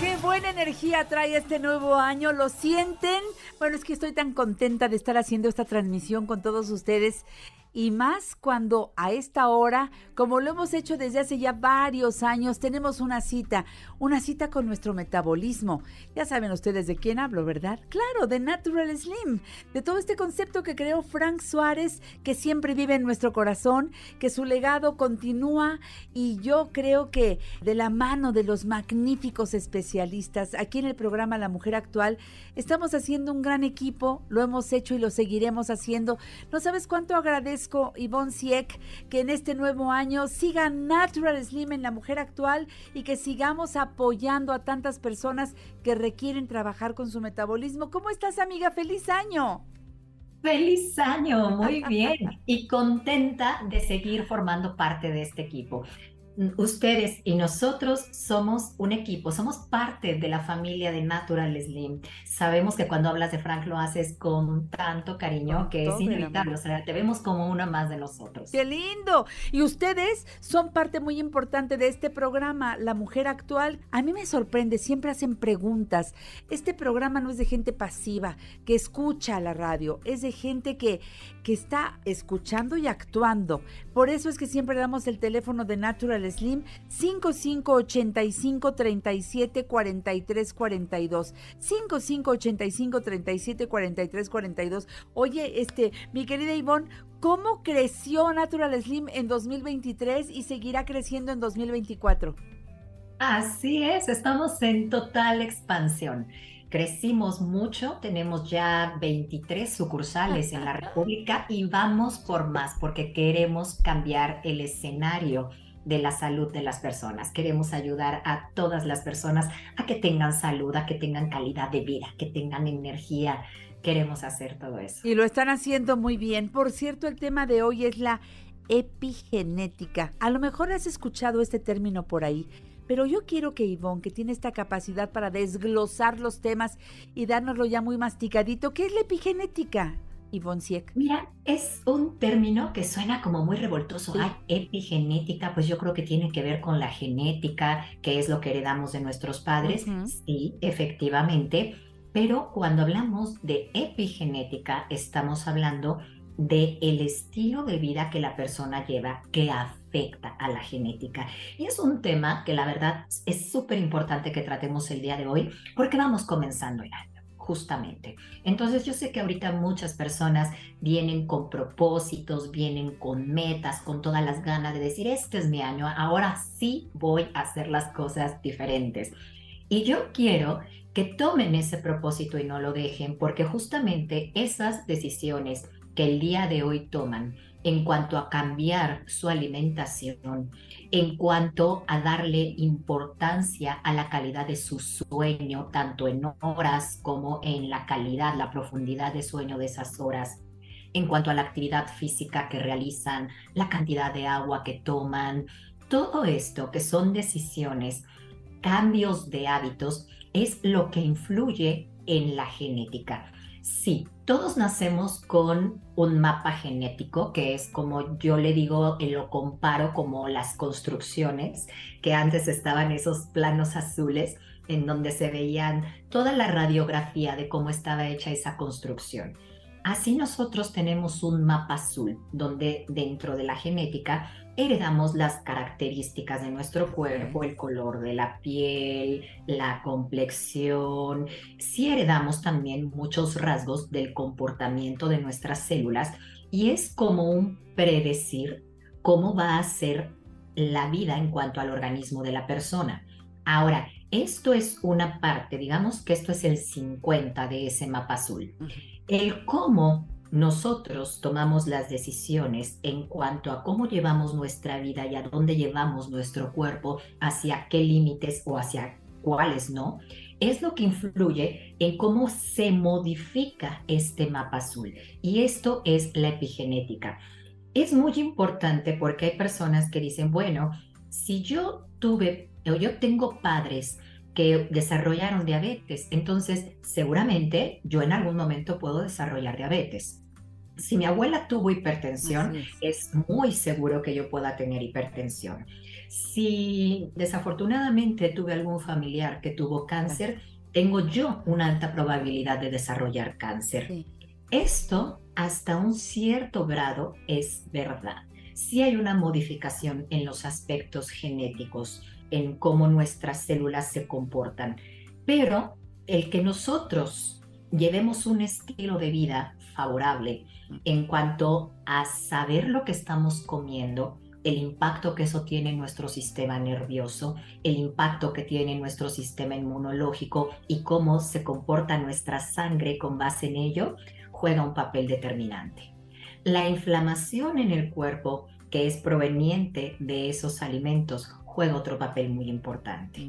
Qué buena energía trae este nuevo año, ¿lo sienten? Bueno, es que estoy tan contenta de estar haciendo esta transmisión con todos ustedes y más cuando a esta hora, como lo hemos hecho desde hace ya varios años, tenemos una cita, una cita con nuestro metabolismo. Ya saben ustedes de quién hablo, ¿verdad? Claro, de Natural Slim, de todo este concepto que creó Frank Suárez, que siempre vive en nuestro corazón, que su legado continúa y yo creo que de la mano de los magníficos especialistas aquí en el programa La Mujer Actual, estamos haciendo un gran equipo, lo hemos hecho y lo seguiremos haciendo. No sabes cuánto agradezco Ivonne Sieck, que en este nuevo año siga Natural Slim en la mujer actual y que sigamos apoyando a tantas personas que requieren trabajar con su metabolismo. ¿Cómo estás, amiga? ¡Feliz año! Feliz año, muy bien. Y contenta de seguir formando parte de este equipo ustedes y nosotros somos un equipo, somos parte de la familia de Natural Slim. Sabemos que cuando hablas de Frank lo haces con tanto cariño que es inevitable, o sea, te vemos como una más de nosotros. ¡Qué lindo! Y ustedes son parte muy importante de este programa, La Mujer Actual. A mí me sorprende, siempre hacen preguntas. Este programa no es de gente pasiva, que escucha la radio, es de gente que, que está escuchando y actuando. Por eso es que siempre damos el teléfono de Natural Slim 5585 37 43 42. 5585 37 43 42. Oye, este, mi querida Ivonne, ¿cómo creció Natural Slim en 2023 y seguirá creciendo en 2024? Así es, estamos en total expansión. Crecimos mucho, tenemos ya 23 sucursales en la República y vamos por más porque queremos cambiar el escenario de la salud de las personas. Queremos ayudar a todas las personas a que tengan salud, a que tengan calidad de vida, que tengan energía. Queremos hacer todo eso. Y lo están haciendo muy bien. Por cierto, el tema de hoy es la epigenética. A lo mejor has escuchado este término por ahí. Pero yo quiero que Ivonne, que tiene esta capacidad para desglosar los temas y dárnoslo ya muy masticadito, ¿qué es la epigenética? Mira, es un término que suena como muy revoltoso. Hay epigenética, pues yo creo que tiene que ver con la genética, que es lo que heredamos de nuestros padres. Sí, efectivamente. Pero cuando hablamos de epigenética, estamos hablando de el estilo de vida que la persona lleva que afecta a la genética. Y es un tema que la verdad es súper importante que tratemos el día de hoy porque vamos comenzando ya justamente. Entonces yo sé que ahorita muchas personas vienen con propósitos, vienen con metas, con todas las ganas de decir, este es mi año, ahora sí voy a hacer las cosas diferentes. Y yo quiero que tomen ese propósito y no lo dejen, porque justamente esas decisiones que el día de hoy toman en cuanto a cambiar su alimentación, en cuanto a darle importancia a la calidad de su sueño, tanto en horas como en la calidad, la profundidad de sueño de esas horas, en cuanto a la actividad física que realizan, la cantidad de agua que toman, todo esto que son decisiones, cambios de hábitos, es lo que influye en la genética. Sí, todos nacemos con un mapa genético, que es como yo le digo, y lo comparo como las construcciones, que antes estaban esos planos azules en donde se veían toda la radiografía de cómo estaba hecha esa construcción. Así nosotros tenemos un mapa azul, donde dentro de la genética heredamos las características de nuestro cuerpo, el color de la piel, la complexión. Sí heredamos también muchos rasgos del comportamiento de nuestras células y es como un predecir cómo va a ser la vida en cuanto al organismo de la persona. Ahora, esto es una parte, digamos que esto es el 50 de ese mapa azul. El cómo nosotros tomamos las decisiones en cuanto a cómo llevamos nuestra vida y a dónde llevamos nuestro cuerpo, hacia qué límites o hacia cuáles no, es lo que influye en cómo se modifica este mapa azul. Y esto es la epigenética. Es muy importante porque hay personas que dicen, bueno, si yo tuve o yo tengo padres que desarrollaron diabetes. Entonces, seguramente yo en algún momento puedo desarrollar diabetes. Si mi abuela tuvo hipertensión, es. muy seguro que yo pueda tener hipertensión. Si desafortunadamente tuve algún familiar que tuvo cáncer, tengo yo una alta probabilidad de desarrollar cáncer. Esto hasta un cierto grado es verdad. Si hay una modificación en los aspectos genéticos, en cómo nuestras células se comportan, pero el que nosotros llevemos un estilo de vida favorable en cuanto a saber lo que estamos comiendo, el impacto que eso tiene en nuestro sistema nervioso, el impacto que tiene en nuestro sistema inmunológico y cómo se comporta nuestra sangre con base en ello, juega un papel determinante. La inflamación en el cuerpo que es proveniente de esos alimentos juega otro papel muy importante.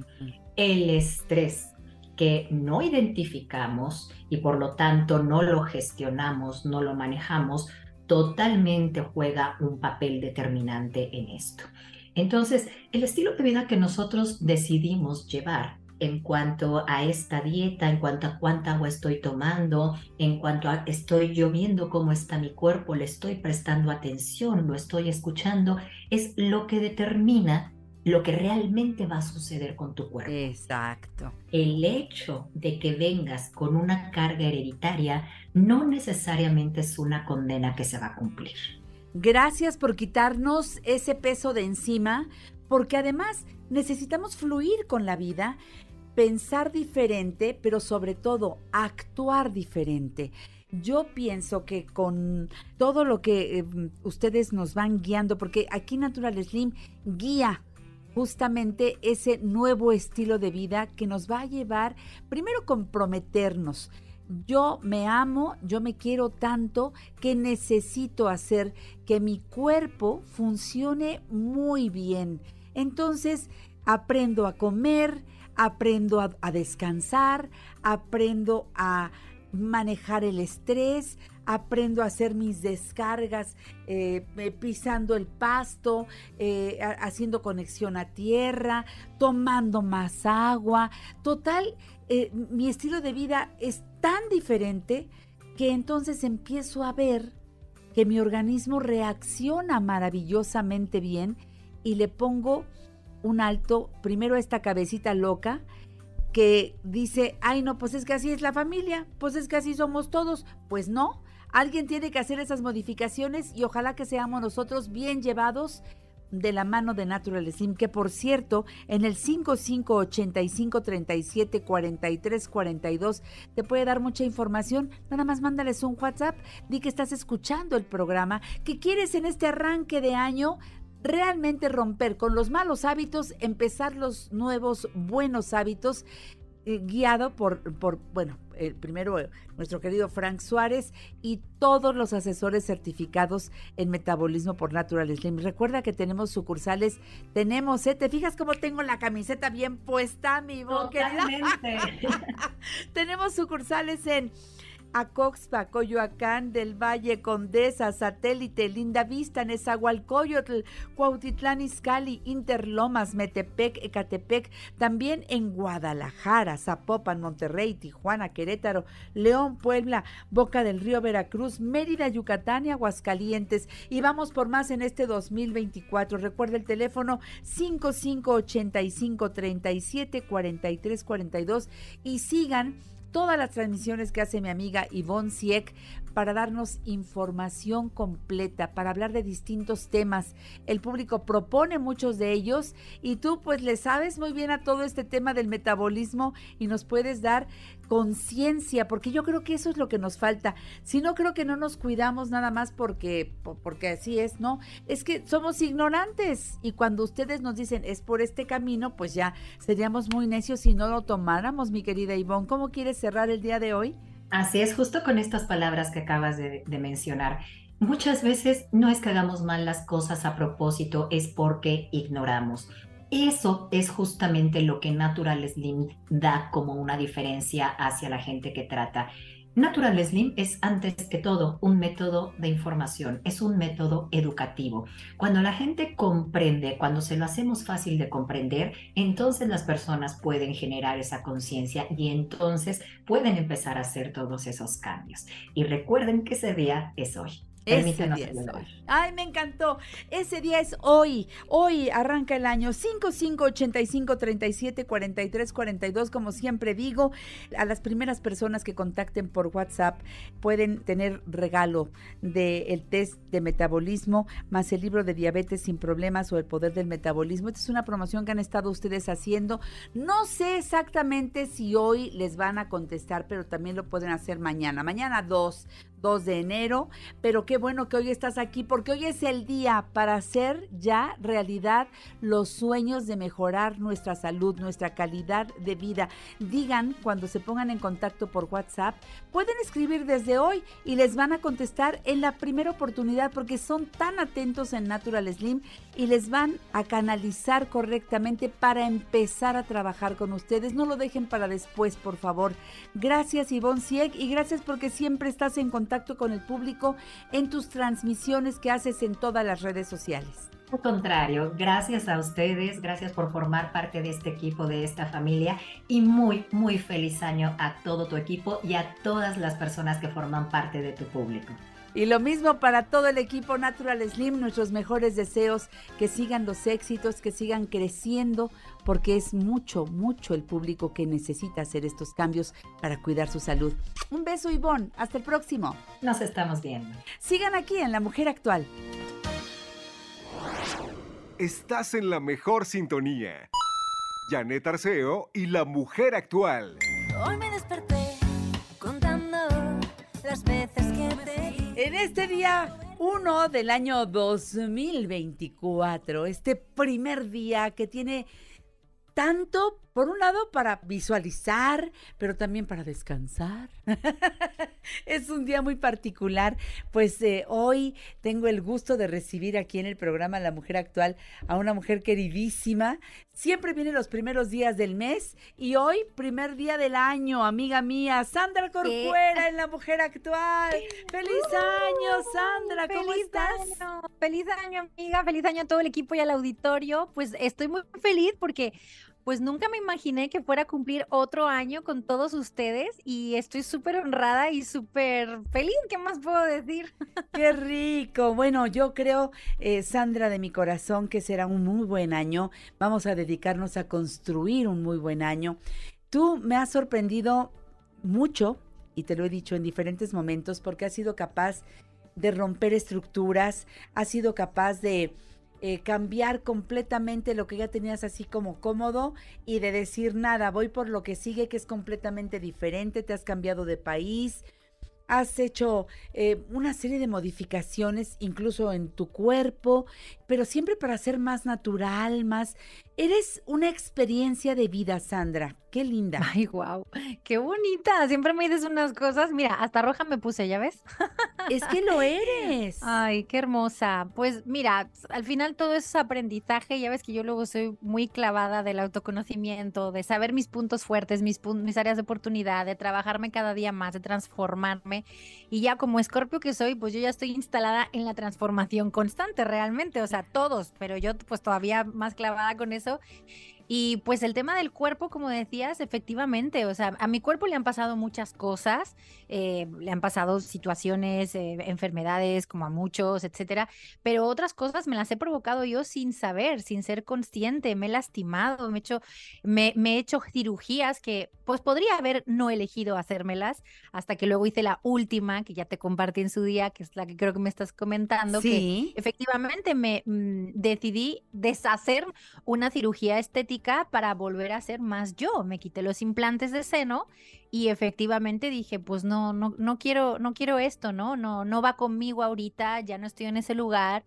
El estrés que no identificamos y por lo tanto no lo gestionamos, no lo manejamos, totalmente juega un papel determinante en esto. Entonces, el estilo de vida que nosotros decidimos llevar en cuanto a esta dieta, en cuanto a cuánta agua estoy tomando, en cuanto a estoy yo viendo cómo está mi cuerpo, le estoy prestando atención, lo estoy escuchando, es lo que determina lo que realmente va a suceder con tu cuerpo. Exacto. El hecho de que vengas con una carga hereditaria no necesariamente es una condena que se va a cumplir. Gracias por quitarnos ese peso de encima, porque además necesitamos fluir con la vida, pensar diferente, pero sobre todo actuar diferente. Yo pienso que con todo lo que eh, ustedes nos van guiando, porque aquí Natural Slim guía justamente ese nuevo estilo de vida que nos va a llevar primero a comprometernos. Yo me amo, yo me quiero tanto que necesito hacer que mi cuerpo funcione muy bien. Entonces aprendo a comer, aprendo a, descansar, aprendo a manejar el estrés, aprendo a hacer mis descargas eh, eh, pisando el pasto, eh, haciendo conexión a tierra, tomando más agua. Total, mi estilo de vida es tan diferente que entonces empiezo a ver que mi organismo reacciona maravillosamente bien y le pongo un alto, primero a esta cabecita loca, que dice, ay no, pues es que así es la familia, pues es que así somos todos. Pues no, alguien tiene que hacer esas modificaciones y ojalá que seamos nosotros bien llevados de la mano de Natural Slim, que por cierto, en el 5585374342 te puede dar mucha información. Nada más mándales un WhatsApp, di que estás escuchando el programa, que quieres en este arranque de año realmente romper con los malos hábitos, empezar los nuevos buenos hábitos, eh, guiado por, por, bueno, el primero nuestro querido Frank Suárez y todos los asesores certificados en metabolismo por Natural Slim. Recuerda que tenemos sucursales, tenemos, ¿eh? ¿Te fijas cómo tengo la camiseta bien puesta, mi boca? tenemos sucursales en Acoxpa, Coyoacán del Valle, Condesa, Satélite, Linda Vista, Nezahualcóyotl, Cuautitlán Izcalli, Interlomas, Metepec, Ecatepec, también en Guadalajara, Zapopan, Monterrey, Tijuana, Querétaro, León, Puebla, Boca del Río, Veracruz, Mérida, Yucatán y Aguascalientes. Y vamos por más en este 2024. Recuerda el teléfono 5585 37 43 42 y sigan todas las transmisiones que hace mi amiga Yvonne Sieck para darnos información completa, para hablar de distintos temas. El público propone muchos de ellos y tú pues le sabes muy bien a todo este tema del metabolismo y nos puedes dar conciencia, porque yo creo que eso es lo que nos falta. Si no creo que no nos cuidamos nada más porque porque así es, no, es que somos ignorantes y cuando ustedes nos dicen es por este camino, pues ya seríamos muy necios si no lo tomáramos, mi querida Ivonne. ¿Cómo quieres cerrar el día de hoy? Así es, justo con estas palabras que acabas de, mencionar. Muchas veces no es que hagamos mal las cosas a propósito, es porque ignoramos. Eso es justamente lo que Natural Slim da como una diferencia hacia la gente que trata. Natural Slim es antes que todo un método de información, es un método educativo. Cuando la gente comprende, cuando se lo hacemos fácil de comprender, entonces las personas pueden generar esa conciencia y entonces pueden empezar a hacer todos esos cambios. Y recuerden que ese día es hoy. Ese día es hoy. Ay, me encantó. Ese día es hoy. Hoy arranca el año 5585 37 43 42. Como siempre digo, a las primeras personas que contacten por WhatsApp pueden tener regalo del test de metabolismo más el libro de diabetes sin problemas o el poder del metabolismo. Esta es una promoción que han estado ustedes haciendo. No sé exactamente si hoy les van a contestar, pero también lo pueden hacer mañana. Mañana 2 2 de enero, pero qué bueno que hoy estás aquí porque hoy es el día para hacer ya realidad los sueños de mejorar nuestra salud, nuestra calidad de vida. Digan cuando se pongan en contacto por WhatsApp, pueden escribir desde hoy y les van a contestar en la primera oportunidad porque son tan atentos en Natural Slim y les van a canalizar correctamente para empezar a trabajar con ustedes. No lo dejen para después, por favor. Gracias Ivonne Sieg y gracias porque siempre estás en contacto con el público en tus transmisiones que haces en todas las redes sociales. Al contrario, gracias a ustedes, gracias por formar parte de este equipo, de esta familia y muy, muy feliz año a todo tu equipo y a todas las personas que forman parte de tu público. Y lo mismo para todo el equipo Natural Slim, nuestros mejores deseos, que sigan los éxitos, que sigan creciendo, porque es mucho, mucho el público que necesita hacer estos cambios para cuidar su salud. Un beso, Ivonne. Hasta el próximo. Nos estamos viendo. Sigan aquí en La Mujer Actual. Estás en la mejor sintonía. Janet Arceo y La Mujer Actual. Hoy me desperté contando las veces que te en este día 1 del año 2024, este primer día que tiene tanto, por un lado, para visualizar, pero también para descansar. es un día muy particular, pues eh, hoy tengo el gusto de recibir aquí en el programa La Mujer Actual a una mujer queridísima. Siempre viene los primeros días del mes y hoy, primer día del año, amiga mía, Sandra Corcuera en La Mujer Actual. ¡Feliz año, Sandra! ¿Cómo feliz estás? Año, feliz año, amiga, feliz año a todo el equipo y al auditorio. Pues estoy muy feliz porque pues nunca me imaginé que fuera a cumplir otro año con todos ustedes y estoy súper honrada y súper feliz. ¿Qué más puedo decir? Qué rico. Bueno, yo creo, eh, Sandra, de mi corazón, que será un muy buen año. Vamos a dedicarnos a construir un muy buen año. Tú me has sorprendido mucho, y te lo he dicho en diferentes momentos, porque has sido capaz de romper estructuras, has sido capaz de eh, cambiar completamente lo que ya tenías así como cómodo y de decir nada, voy por lo que sigue que es completamente diferente, te has cambiado de país, has hecho eh, una serie de modificaciones incluso en tu cuerpo, pero siempre para ser más natural, más... Eres una experiencia de vida, Sandra. Qué linda. Ay, wow. Qué bonita. Siempre me dices unas cosas. Mira, hasta roja me puse, ¿ya ves? Es que lo eres. Ay, qué hermosa. Pues mira, al final todo es aprendizaje. Ya ves que yo luego soy muy clavada del autoconocimiento, de saber mis puntos fuertes, mis, mis áreas de oportunidad, de trabajarme cada día más, de transformarme. Y ya como escorpio que soy, pues yo ya estoy instalada en la transformación constante realmente. O sea, todos, pero yo pues todavía más clavada con eso. Y pues el tema del cuerpo, como decías, efectivamente, o sea, a mi cuerpo le han pasado muchas cosas, eh, le han pasado situaciones, eh, enfermedades, como a muchos, etcétera, pero otras cosas me las he provocado yo sin saber, sin ser consciente, me he lastimado, me he hecho, me, me he hecho cirugías que pues podría haber no elegido hacérmelas, hasta que luego hice la última, que ya te compartí en su día, que es la que creo que me estás comentando, Sí. que efectivamente me mm, decidí deshacer una cirugía estética para volver a ser más yo. Me quité los implantes de seno y efectivamente dije, pues no, no, no quiero, no quiero esto, ¿no? No, no va conmigo ahorita, ya no estoy en ese lugar.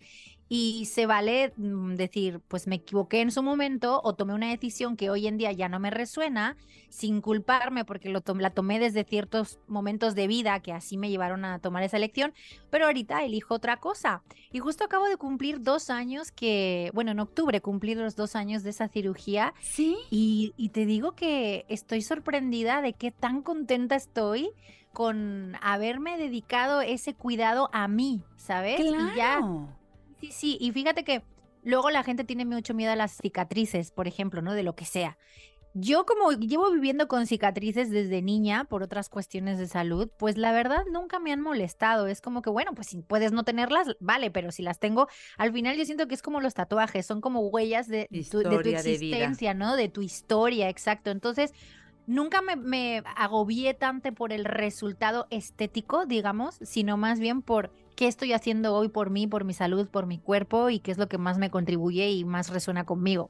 Y se vale mm, decir, pues me equivoqué en su momento o tomé una decisión que hoy en día ya no me resuena, sin culparme porque lo la tomé desde ciertos momentos de vida que así me llevaron a tomar esa elección, pero ahorita elijo otra cosa. Y justo acabo de cumplir dos años que, bueno, en octubre cumplir los dos años de esa cirugía. Sí. Y, y te digo que estoy sorprendida de qué tan contenta estoy con haberme dedicado ese cuidado a mí, ¿sabes? Claro. Y ya Sí, sí, y fíjate que luego la gente tiene mucho miedo a las cicatrices, por ejemplo, ¿no? De lo que sea. Yo como llevo viviendo con cicatrices desde niña por otras cuestiones de salud, pues la verdad nunca me han molestado. Es como que, bueno, pues si puedes no tenerlas, vale, pero si las tengo, al final yo siento que es como los tatuajes, son como huellas de, tu, de tu existencia, ¿no? De tu historia, exacto. Entonces, nunca me, me agobié tanto por el resultado estético, digamos, sino más bien por qué estoy haciendo hoy por mí, por mi salud, por mi cuerpo y qué es lo que más me contribuye y más resuena conmigo.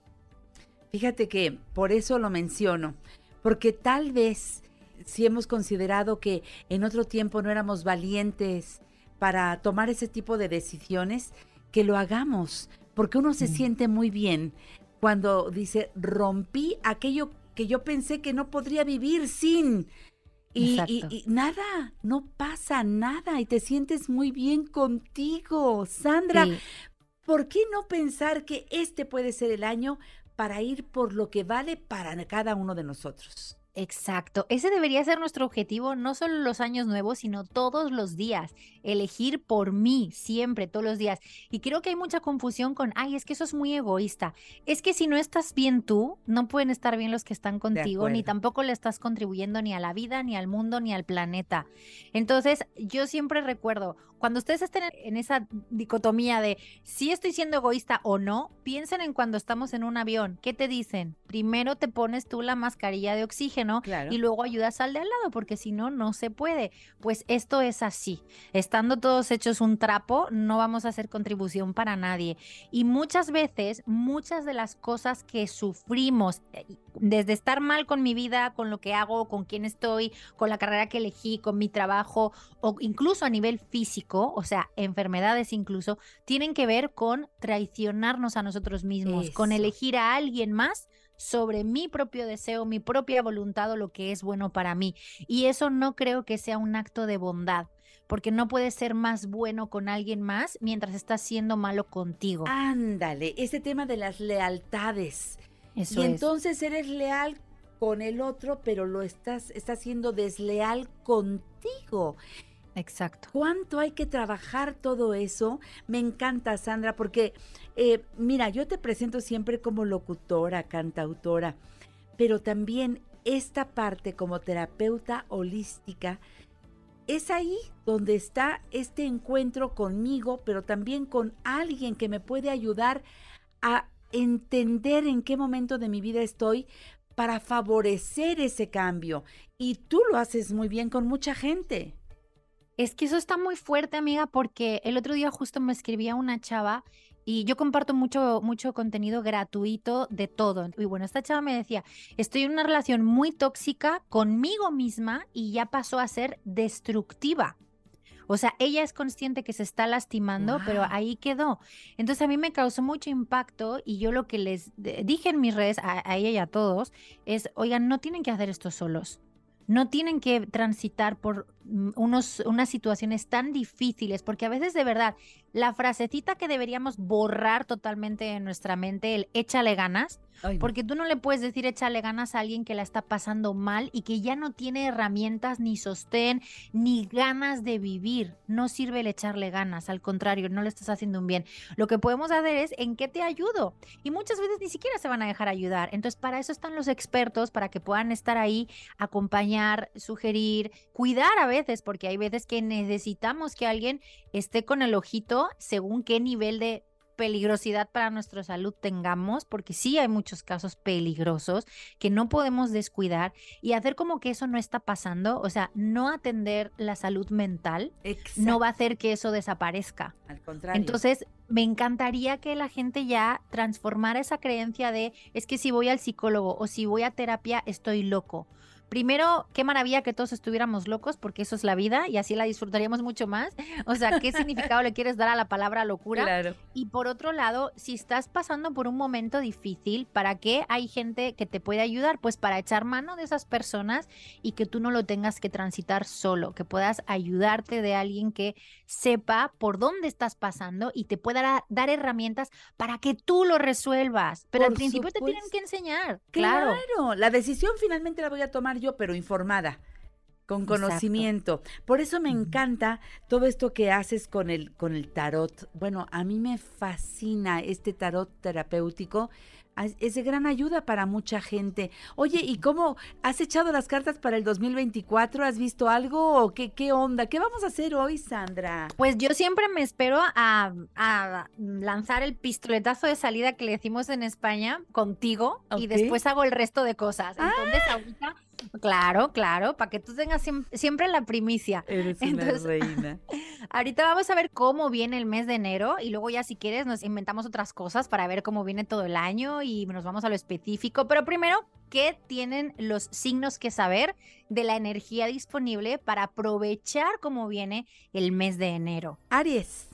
Fíjate que por eso lo menciono, porque tal vez si hemos considerado que en otro tiempo no éramos valientes para tomar ese tipo de decisiones, que lo hagamos, porque uno se mm. siente muy bien cuando dice, rompí aquello que yo pensé que no podría vivir sin. Y, nada, no pasa nada y te sientes muy bien contigo. Sandra, ¿por qué no pensar que este puede ser el año para ir por lo que vale para cada uno de nosotros? Exacto, ese debería ser nuestro objetivo, no solo los años nuevos, sino todos los días. Elegir por mí, siempre, todos los días. Y creo que hay mucha confusión con, ay, es que eso es muy egoísta. Es que si no estás bien tú, no pueden estar bien los que están contigo, ni tampoco le estás contribuyendo ni a la vida, ni al mundo, ni al planeta. Entonces, yo siempre recuerdo, cuando ustedes estén en esa dicotomía de si estoy siendo egoísta o no, piensen en cuando estamos en un avión. ¿Qué te dicen? Primero te pones tú la mascarilla de oxígeno y luego ayudas al de al lado, porque si no, no se puede. Pues esto es así. Estando todos hechos un trapo, no vamos a hacer contribución para nadie. Y muchas veces, muchas de las cosas que sufrimos, eh, desde estar mal con mi vida, con lo que hago, con quién estoy, con la carrera que elegí, con mi trabajo, o incluso a nivel físico, o sea, enfermedades incluso, tienen que ver con traicionarnos a nosotros mismos, con elegir a alguien más sobre mi propio deseo, mi propia voluntad o lo que es bueno para mí. Y eso no creo que sea un acto de bondad, porque no puedes ser más bueno con alguien más mientras estás siendo malo contigo. Ándale, ese tema de las lealtades. y entonces eres leal con el otro, pero lo estás, estás siendo desleal contigo. Exacto. ¿Cuánto hay que trabajar todo eso? Me encanta, Sandra, porque, eh, mira, yo te presento siempre como locutora, cantautora, pero también esta parte como terapeuta holística, es ahí donde está este encuentro conmigo, pero también con alguien que me puede ayudar a entender en qué momento de mi vida estoy para favorecer ese cambio. Y tú lo haces muy bien con mucha gente. Es que eso está muy fuerte, amiga, porque el otro día justo me escribía una chava y yo comparto mucho, mucho contenido gratuito de todo. Y bueno, esta chava me decía, estoy en una relación muy tóxica conmigo misma y ya pasó a ser destructiva. O sea, ella es consciente que se está lastimando, pero ahí quedó. Entonces a mí me causó mucho impacto y yo lo que les dije en mis redes a, a ella y a todos es, oigan, no tienen que hacer esto solos no tienen que transitar por unos, unas situaciones tan difíciles, porque a veces de verdad la frasecita que deberíamos borrar totalmente en nuestra mente, el échale ganas, porque tú no le puedes decir échale ganas a alguien que la está pasando mal y que ya no tiene herramientas, ni sostén, ni ganas de vivir. No sirve el echarle ganas, al contrario, no le estás haciendo un bien. Lo que podemos hacer es en qué te ayudo. Y muchas veces ni siquiera se van a dejar ayudar. Entonces, para eso están los expertos, para que puedan estar ahí, acompañar, sugerir, cuidar a veces, porque hay veces que necesitamos que alguien esté con el ojito según qué nivel de peligrosidad para nuestra salud tengamos, porque sí hay muchos casos peligrosos que no podemos descuidar y hacer como que eso no está pasando, o sea, no atender la salud mental no va a hacer que eso desaparezca. Al contrario. Entonces, me encantaría que la gente ya transformara esa creencia de es que si voy al psicólogo o si voy a terapia estoy loco primero, qué maravilla que todos estuviéramos locos, porque eso es la vida y así la disfrutaríamos mucho más. O sea, ¿qué significado le quieres dar a la palabra locura? Claro. Y por otro lado, si estás pasando por un momento difícil, ¿para qué hay gente que te puede ayudar? Pues para echar mano de esas personas y que tú no lo tengas que transitar solo, que puedas ayudarte de alguien que sepa por dónde estás pasando y te pueda da- dar herramientas para que tú lo resuelvas. Pero al principio te tienen que enseñar. Claro. Claro, la decisión finalmente la voy a tomar yo, pero informada, con Exacto. conocimiento. Por eso me encanta todo esto que haces con el, con el tarot. Bueno, a mí me fascina este tarot terapéutico. Es de gran ayuda para mucha gente. Oye, ¿y cómo has echado las cartas para el 2024? ¿Has visto algo o qué, qué onda? ¿Qué vamos a hacer hoy, Sandra? Pues yo siempre me espero a, a lanzar el pistoletazo de salida que le decimos en España contigo y después hago el resto de cosas. Entonces ahorita, claro, claro, para que tú tengas siem- siempre la primicia. Eres una Entonces- reina. Ahorita vamos a ver cómo viene el mes de enero y luego ya si quieres nos inventamos otras cosas para ver cómo viene todo el año y nos vamos a lo específico. Pero primero, ¿qué tienen los signos que saber de la energía disponible para aprovechar cómo viene el mes de enero? Aries.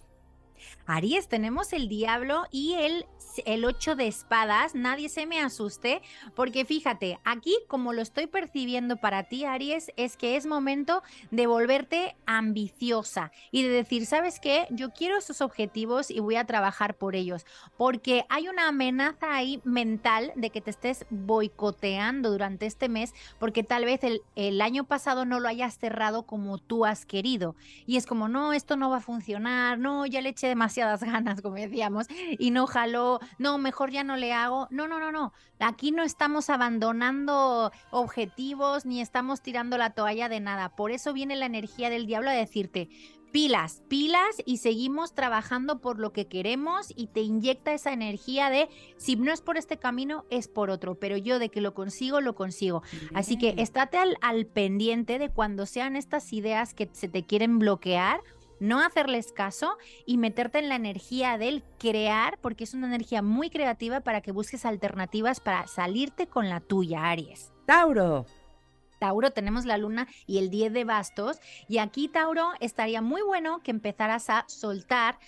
Aries, tenemos el diablo y el, el 8 de espadas. Nadie se me asuste, porque fíjate, aquí como lo estoy percibiendo para ti, Aries, es que es momento de volverte ambiciosa y de decir, ¿sabes qué? Yo quiero esos objetivos y voy a trabajar por ellos, porque hay una amenaza ahí mental de que te estés boicoteando durante este mes, porque tal vez el, el año pasado no lo hayas cerrado como tú has querido. Y es como, no, esto no va a funcionar, no, ya le eché demasiadas ganas, como decíamos, y no jaló, no, mejor ya no le hago. No, no, no, no. Aquí no estamos abandonando objetivos ni estamos tirando la toalla de nada. Por eso viene la energía del diablo a decirte, pilas, pilas y seguimos trabajando por lo que queremos y te inyecta esa energía de si no es por este camino, es por otro, pero yo de que lo consigo, lo consigo. Así que estate al, al pendiente de cuando sean estas ideas que se te quieren bloquear, no hacerles caso y meterte en la energía del crear, porque es una energía muy creativa para que busques alternativas para salirte con la tuya, Aries. Tauro. Tauro tenemos la luna y el 10 de bastos. Y aquí, Tauro, estaría muy bueno que empezaras a soltar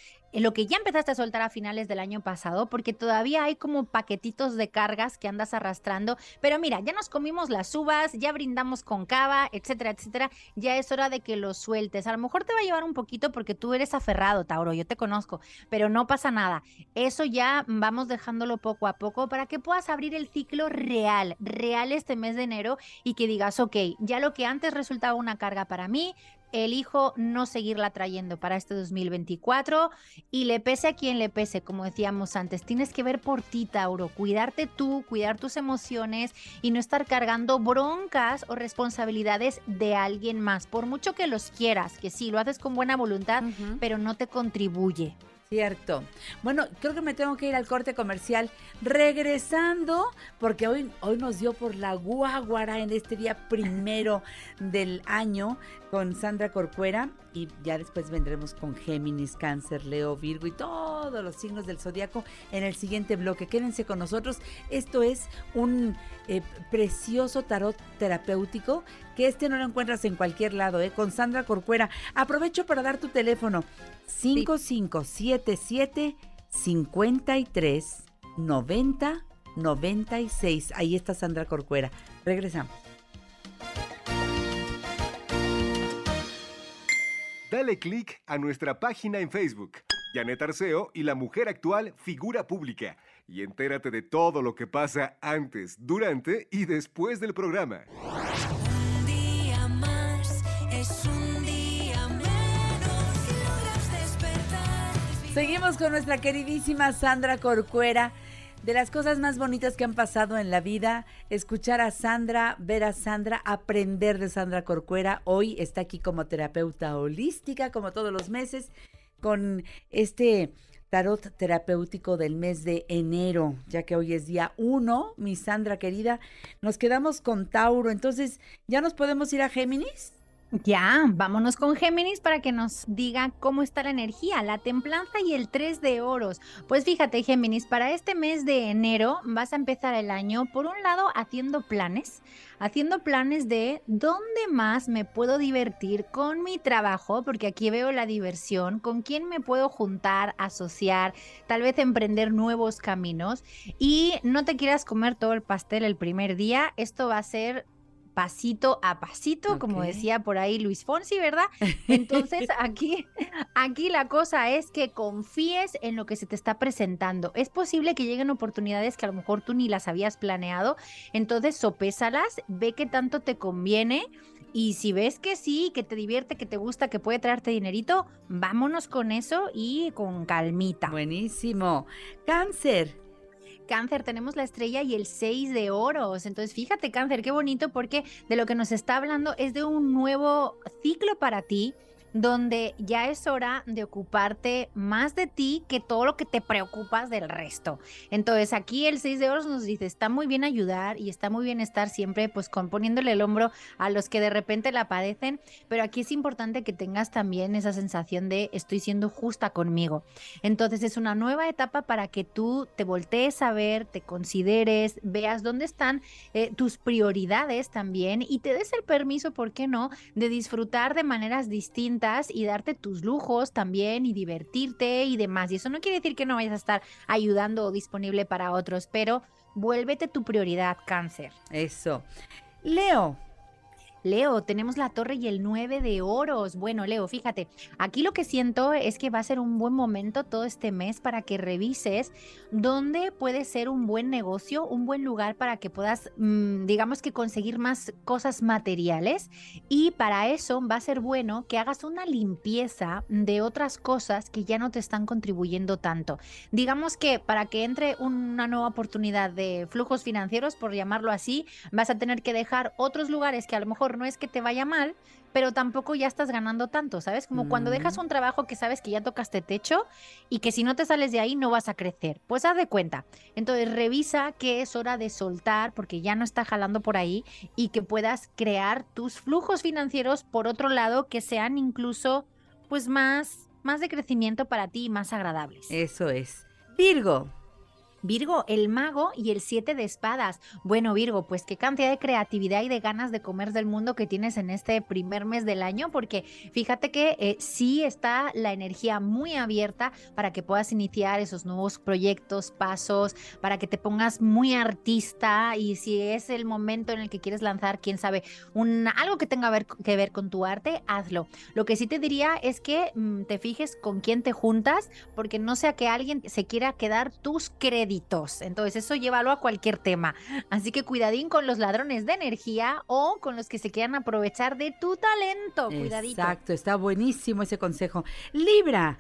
lo que ya empezaste a soltar a finales del año pasado, porque todavía hay como paquetitos de cargas que andas arrastrando. Pero mira, ya nos comimos las uvas, ya brindamos con cava, etcétera, etcétera. Ya es hora de que lo sueltes. A lo mejor te va a llevar un poquito porque tú eres aferrado, Tauro, yo te conozco, pero no pasa nada. Eso ya vamos dejándolo poco a poco para que puedas abrir el ciclo real, real este mes de enero y que digas, ok, ya lo que antes resultaba una carga para mí, elijo no seguirla trayendo para este 2024 y le pese a quien le pese, como decíamos antes, tienes que ver por ti, Tauro, cuidarte tú, cuidar tus emociones y no estar cargando broncas o responsabilidades de alguien más, por mucho que los quieras, que sí, lo haces con buena voluntad, pero no te contribuye. Cierto. Bueno, creo que me tengo que ir al corte comercial. Regresando, porque hoy, hoy nos dio por la guaguara en este día primero del año con Sandra Corcuera y ya después vendremos con Géminis, Cáncer, Leo, Virgo y todos los signos del zodiaco en el siguiente bloque. Quédense con nosotros. Esto es un eh, precioso tarot terapéutico que este no lo encuentras en cualquier lado, ¿eh? Con Sandra Corcuera. Aprovecho para dar tu teléfono 5577 53 90 96. Ahí está Sandra Corcuera. Regresamos. Dale click a nuestra página en Facebook, Janet Arceo y la mujer actual figura pública, y entérate de todo lo que pasa antes, durante y después del programa. Un día más es un día menos si logras despertar. Seguimos con nuestra queridísima Sandra Corcuera. De las cosas más bonitas que han pasado en la vida, escuchar a Sandra, ver a Sandra, aprender de Sandra Corcuera. Hoy está aquí como terapeuta holística, como todos los meses, con este tarot terapéutico del mes de enero, ya que hoy es día 1, mi Sandra querida. Nos quedamos con Tauro, entonces, ¿ya nos podemos ir a Géminis? Ya, vámonos con Géminis para que nos diga cómo está la energía, la templanza y el 3 de oros. Pues fíjate, Géminis, para este mes de enero vas a empezar el año, por un lado, haciendo planes, haciendo planes de dónde más me puedo divertir con mi trabajo, porque aquí veo la diversión, con quién me puedo juntar, asociar, tal vez emprender nuevos caminos y no te quieras comer todo el pastel el primer día, esto va a ser pasito a pasito, como decía por ahí Luis Fonsi, ¿verdad? Entonces aquí, aquí la cosa es que confíes en lo que se te está presentando. Es posible que lleguen oportunidades que a lo mejor tú ni las habías planeado, entonces sopésalas, ve qué tanto te conviene. Y si ves que sí, que te divierte, que te gusta, que puede traerte dinerito, vámonos con eso y con calmita. Buenísimo. Cáncer, Cáncer, tenemos la estrella y el 6 de oros. Entonces, fíjate, Cáncer, qué bonito porque de lo que nos está hablando es de un nuevo ciclo para ti donde ya es hora de ocuparte más de ti que todo lo que te preocupas del resto. Entonces aquí el 6 de oros nos dice, está muy bien ayudar y está muy bien estar siempre pues componiéndole el hombro a los que de repente la padecen, pero aquí es importante que tengas también esa sensación de estoy siendo justa conmigo. Entonces es una nueva etapa para que tú te voltees a ver, te consideres, veas dónde están eh, tus prioridades también y te des el permiso, ¿por qué no?, de disfrutar de maneras distintas y darte tus lujos también y divertirte y demás. Y eso no quiere decir que no vayas a estar ayudando o disponible para otros, pero vuélvete tu prioridad, cáncer. Eso. Leo, Leo, tenemos la torre y el 9 de oros. Bueno, Leo, fíjate, aquí lo que siento es que va a ser un buen momento todo este mes para que revises dónde puede ser un buen negocio, un buen lugar para que puedas, mm, digamos que conseguir más cosas materiales. Y para eso va a ser bueno que hagas una limpieza de otras cosas que ya no te están contribuyendo tanto. Digamos que para que entre una nueva oportunidad de flujos financieros, por llamarlo así, vas a tener que dejar otros lugares que a lo mejor no es que te vaya mal, pero tampoco ya estás ganando tanto, ¿sabes? Como cuando dejas mm. un trabajo que sabes que ya tocaste techo y que si no te sales de ahí no vas a crecer. Pues haz de cuenta. Entonces revisa que es hora de soltar porque ya no está jalando por ahí y que puedas crear tus flujos financieros por otro lado que sean incluso pues más más de crecimiento para ti y más agradables. Eso es. Virgo, Virgo, el mago y el siete de espadas. Bueno, Virgo, pues qué cantidad de creatividad y de ganas de comer del mundo que tienes en este primer mes del año, porque fíjate que eh, sí está la energía muy abierta para que puedas iniciar esos nuevos proyectos, pasos, para que te pongas muy artista y si es el momento en el que quieres lanzar, quién sabe, algo que tenga que ver con tu arte, hazlo. Lo que sí te diría es que mm, te fijes con quién te juntas, porque no sea que alguien se quiera quedar tus créditos entonces eso llévalo a cualquier tema. Así que cuidadín con los ladrones de energía o con los que se quieran aprovechar de tu talento. Cuidadito. Exacto, está buenísimo ese consejo. Libra.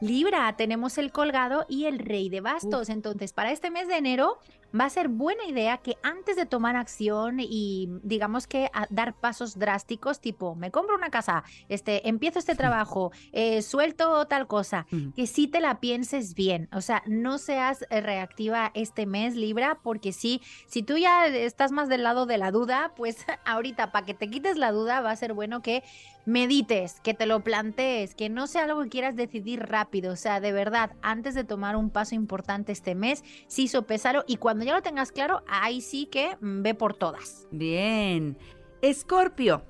Libra, tenemos el colgado y el rey de bastos. Entonces, para este mes de enero, va a ser buena idea que antes de tomar acción y digamos que dar pasos drásticos, tipo, me compro una casa, este, empiezo este trabajo, eh, suelto tal cosa, que sí te la pienses bien. O sea, no seas eh, reactiva este mes, Libra, porque sí, si tú ya estás más del lado de la duda, pues ahorita para que te quites la duda va a ser bueno que medites, que te lo plantees, que no sea algo que quieras decidir rápido. O sea, de verdad, antes de tomar un paso importante este mes, sí sopésalo y cuando ya lo tengas claro, ahí sí que mm, ve por todas. Bien. Escorpio.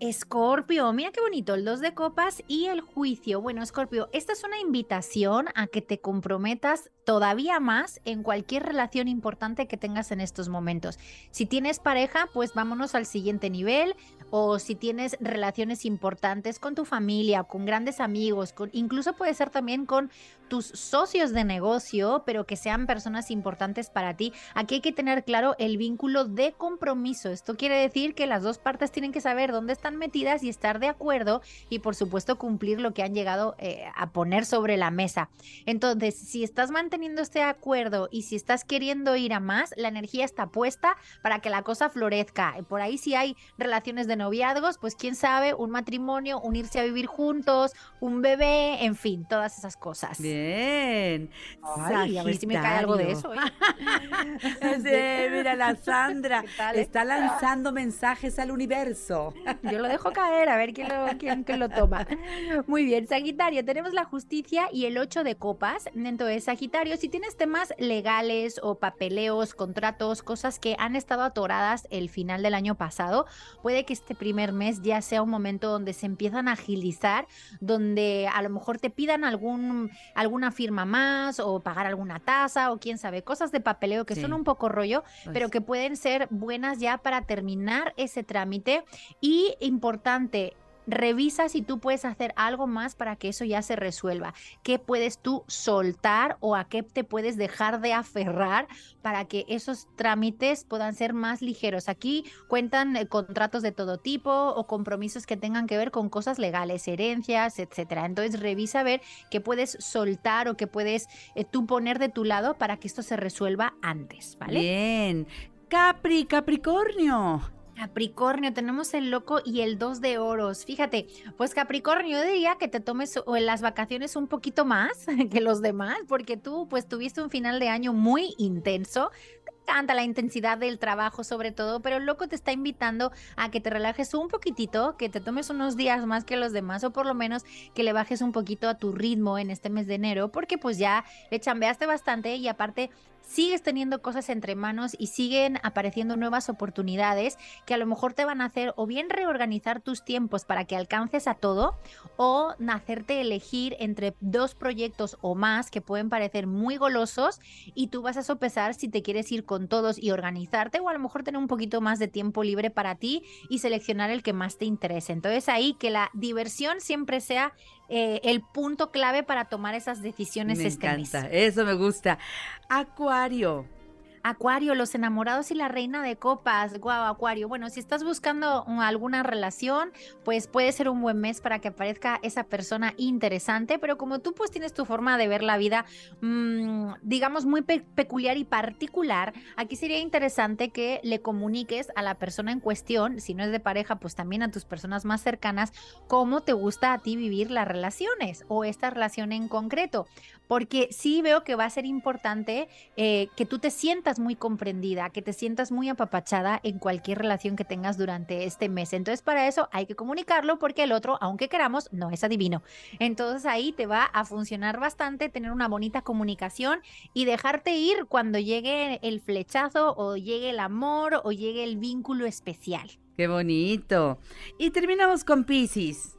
Escorpio, mira qué bonito, el dos de copas y el juicio. Bueno, Escorpio, esta es una invitación a que te comprometas todavía más en cualquier relación importante que tengas en estos momentos. Si tienes pareja, pues vámonos al siguiente nivel o si tienes relaciones importantes con tu familia, con grandes amigos, con incluso puede ser también con tus socios de negocio, pero que sean personas importantes para ti. Aquí hay que tener claro el vínculo de compromiso. Esto quiere decir que las dos partes tienen que saber dónde están metidas y estar de acuerdo y por supuesto cumplir lo que han llegado eh, a poner sobre la mesa. Entonces, si estás manteniendo teniendo este acuerdo y si estás queriendo ir a más, la energía está puesta para que la cosa florezca. Por ahí si hay relaciones de noviazgos, pues quién sabe, un matrimonio, unirse a vivir juntos, un bebé, en fin, todas esas cosas. Bien. Ay, a ver si me cae algo de eso. ¿eh? Sí, mira, la Sandra tal, eh? está lanzando mensajes al universo. Yo lo dejo caer, a ver quién lo, quién, quién lo toma. Muy bien, Sagitario, tenemos la justicia y el 8 de copas. Entonces, Sagitario, si tienes temas legales o papeleos, contratos, cosas que han estado atoradas el final del año pasado, puede que este primer mes ya sea un momento donde se empiezan a agilizar, donde a lo mejor te pidan algún, alguna firma más o pagar alguna tasa o quién sabe, cosas de papeleo que Sí. son un poco rollo, pero Pues, que pueden ser buenas ya para terminar ese trámite. Y importante, revisa si tú puedes hacer algo más para que eso ya se resuelva. ¿Qué puedes tú soltar o a qué te puedes dejar de aferrar para que esos trámites puedan ser más ligeros? Aquí cuentan eh, contratos de todo tipo o compromisos que tengan que ver con cosas legales, herencias, etcétera. Entonces revisa a ver qué puedes soltar o qué puedes eh, tú poner de tu lado para que esto se resuelva antes, ¿vale? Bien. Capri, Capricornio. Capricornio, tenemos el loco y el dos de oros. Fíjate, pues Capricornio, yo diría que te tomes las vacaciones un poquito más que los demás, porque tú pues tuviste un final de año muy intenso. Te encanta la intensidad del trabajo sobre todo, pero el loco te está invitando a que te relajes un poquitito, que te tomes unos días más que los demás o por lo menos que le bajes un poquito a tu ritmo en este mes de enero, porque pues ya le chambeaste bastante y aparte sigues teniendo cosas entre manos y siguen apareciendo nuevas oportunidades que a lo mejor te van a hacer o bien reorganizar tus tiempos para que alcances a todo o hacerte elegir entre dos proyectos o más que pueden parecer muy golosos y tú vas a sopesar si te quieres ir con todos y organizarte o a lo mejor tener un poquito más de tiempo libre para ti y seleccionar el que más te interese. Entonces ahí que la diversión siempre sea eh, el punto clave para tomar esas decisiones Me mes. encanta, eso me gusta. Acuario. Acuario, los enamorados y la reina de copas. Guau, Acuario. Bueno, si estás buscando mm, alguna relación, pues puede ser un buen mes para que aparezca esa persona interesante, pero como tú pues tienes tu forma de ver la vida, mm, digamos, muy pe- peculiar y particular, aquí sería interesante que le comuniques a la persona en cuestión, si no es de pareja, pues también a tus personas más cercanas, cómo te gusta a ti vivir las relaciones o esta relación en concreto. Porque sí veo que va a ser importante eh, que tú te sientas muy comprendida, que te sientas muy apapachada en cualquier relación que tengas durante este mes. Entonces, para eso hay que comunicarlo porque el otro, aunque queramos, no es adivino. Entonces, ahí te va a funcionar bastante tener una bonita comunicación y dejarte ir cuando llegue el flechazo o llegue el amor o llegue el vínculo especial. Qué bonito. Y terminamos con Piscis.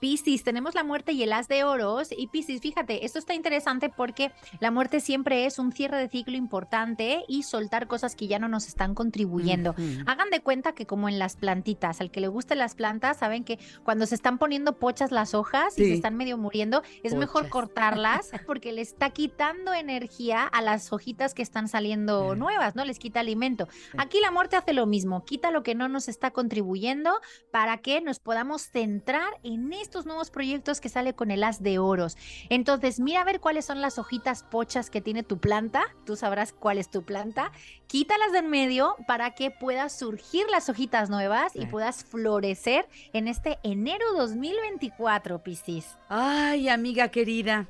Piscis, tenemos la muerte y el as de oros. Y Piscis, fíjate, esto está interesante porque la muerte siempre es un cierre de ciclo importante y soltar cosas que ya no nos están contribuyendo. Hagan de cuenta que como en las plantitas, al que le gusten las plantas, saben que cuando se están poniendo pochas las hojas y se están medio muriendo, es mejor cortarlas porque le está quitando energía a las hojitas que están saliendo Mm. nuevas, ¿no? Les quita alimento. Aquí la muerte hace lo mismo, quita lo que no nos está contribuyendo para que nos podamos centrar en estos nuevos proyectos que sale con el as de oros. Entonces, mira a ver cuáles son las hojitas pochas que tiene tu planta, tú sabrás cuál es tu planta, quítalas de en medio para que puedas surgir las hojitas nuevas y puedas florecer en este enero 2024, Piscis. Ay, amiga querida.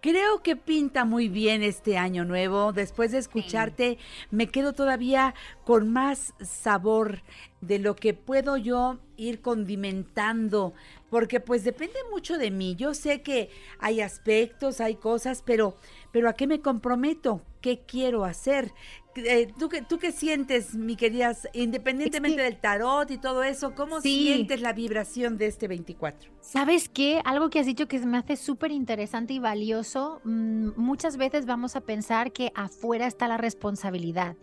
Creo que pinta muy bien este año nuevo. Después de escucharte, me quedo todavía con más sabor de lo que puedo yo ir condimentando, porque pues depende mucho de mí. Yo sé que hay aspectos, hay cosas, pero, pero ¿a qué me comprometo? ¿Qué quiero hacer? Eh, ¿tú, qué, ¿Tú qué sientes, mi queridas, independientemente del tarot y todo eso, cómo Sí. sientes la vibración de este 24? ¿Sabes qué? Algo que has dicho que me hace súper interesante y valioso. mm, muchas veces vamos a pensar que afuera está la responsabilidad.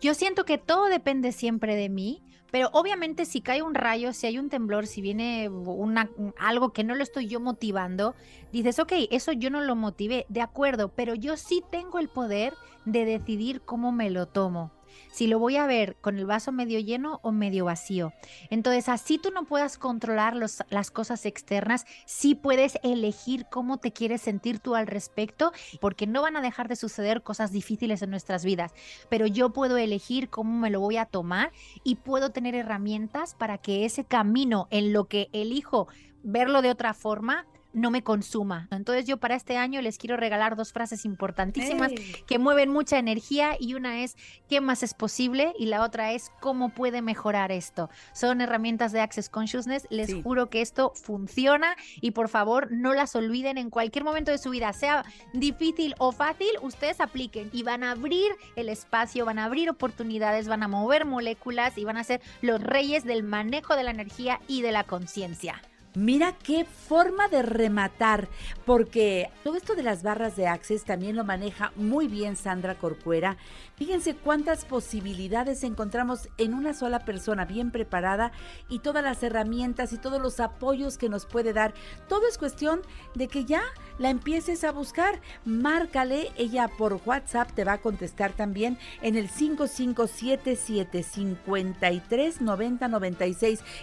Yo siento que todo depende siempre de mí, pero obviamente si cae un rayo, si hay un temblor, si viene una, algo que no lo estoy yo motivando, dices, ok, eso yo no lo motivé, de acuerdo, pero yo sí tengo el poder de decidir cómo me lo tomo. Si lo voy a ver con el vaso medio lleno o medio vacío. Entonces, así tú no puedas controlar las cosas externas, sí puedes elegir cómo te quieres sentir tú al respecto, porque no van a dejar de suceder cosas difíciles en nuestras vidas, pero yo puedo elegir cómo me lo voy a tomar y puedo tener herramientas para que ese camino en lo que elijo verlo de otra forma no me consuma. Entonces yo para este año les quiero regalar dos frases importantísimas que mueven mucha energía y una es ¿qué más es posible? y la otra es ¿cómo puede mejorar esto? Son herramientas de Access Consciousness, les juro que esto funciona y por favor no las olviden en cualquier momento de su vida, sea difícil o fácil, ustedes apliquen y van a abrir el espacio, van a abrir oportunidades, van a mover moléculas y van a ser los reyes del manejo de la energía y de la conciencia. Mira qué forma de rematar, porque todo esto de las barras de Access también lo maneja muy bien Sandra Corcuera. Fíjense cuántas posibilidades encontramos en una sola persona bien preparada y todas las herramientas y todos los apoyos que nos puede dar. Todo es cuestión de que ya la empieces a buscar. Márcale, ella por WhatsApp te va a contestar también en el 5577 53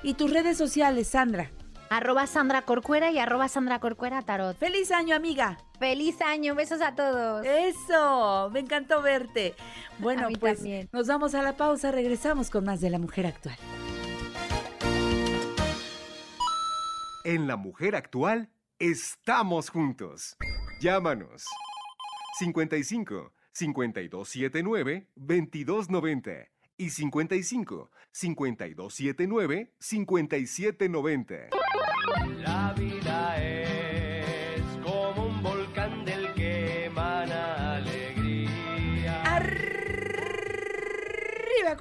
y tus redes sociales, Sandra arroba Sandra Corcuera y arroba Sandra Corcuera Tarot. ¡Feliz año, amiga! ¡Feliz año! Besos a todos. Eso, me encantó verte. Bueno, pues nos vamos a la pausa, regresamos con más de la mujer actual. En la mujer actual, estamos juntos. Llámanos. 55 5279 2290 y 55 5279 5790. La vida es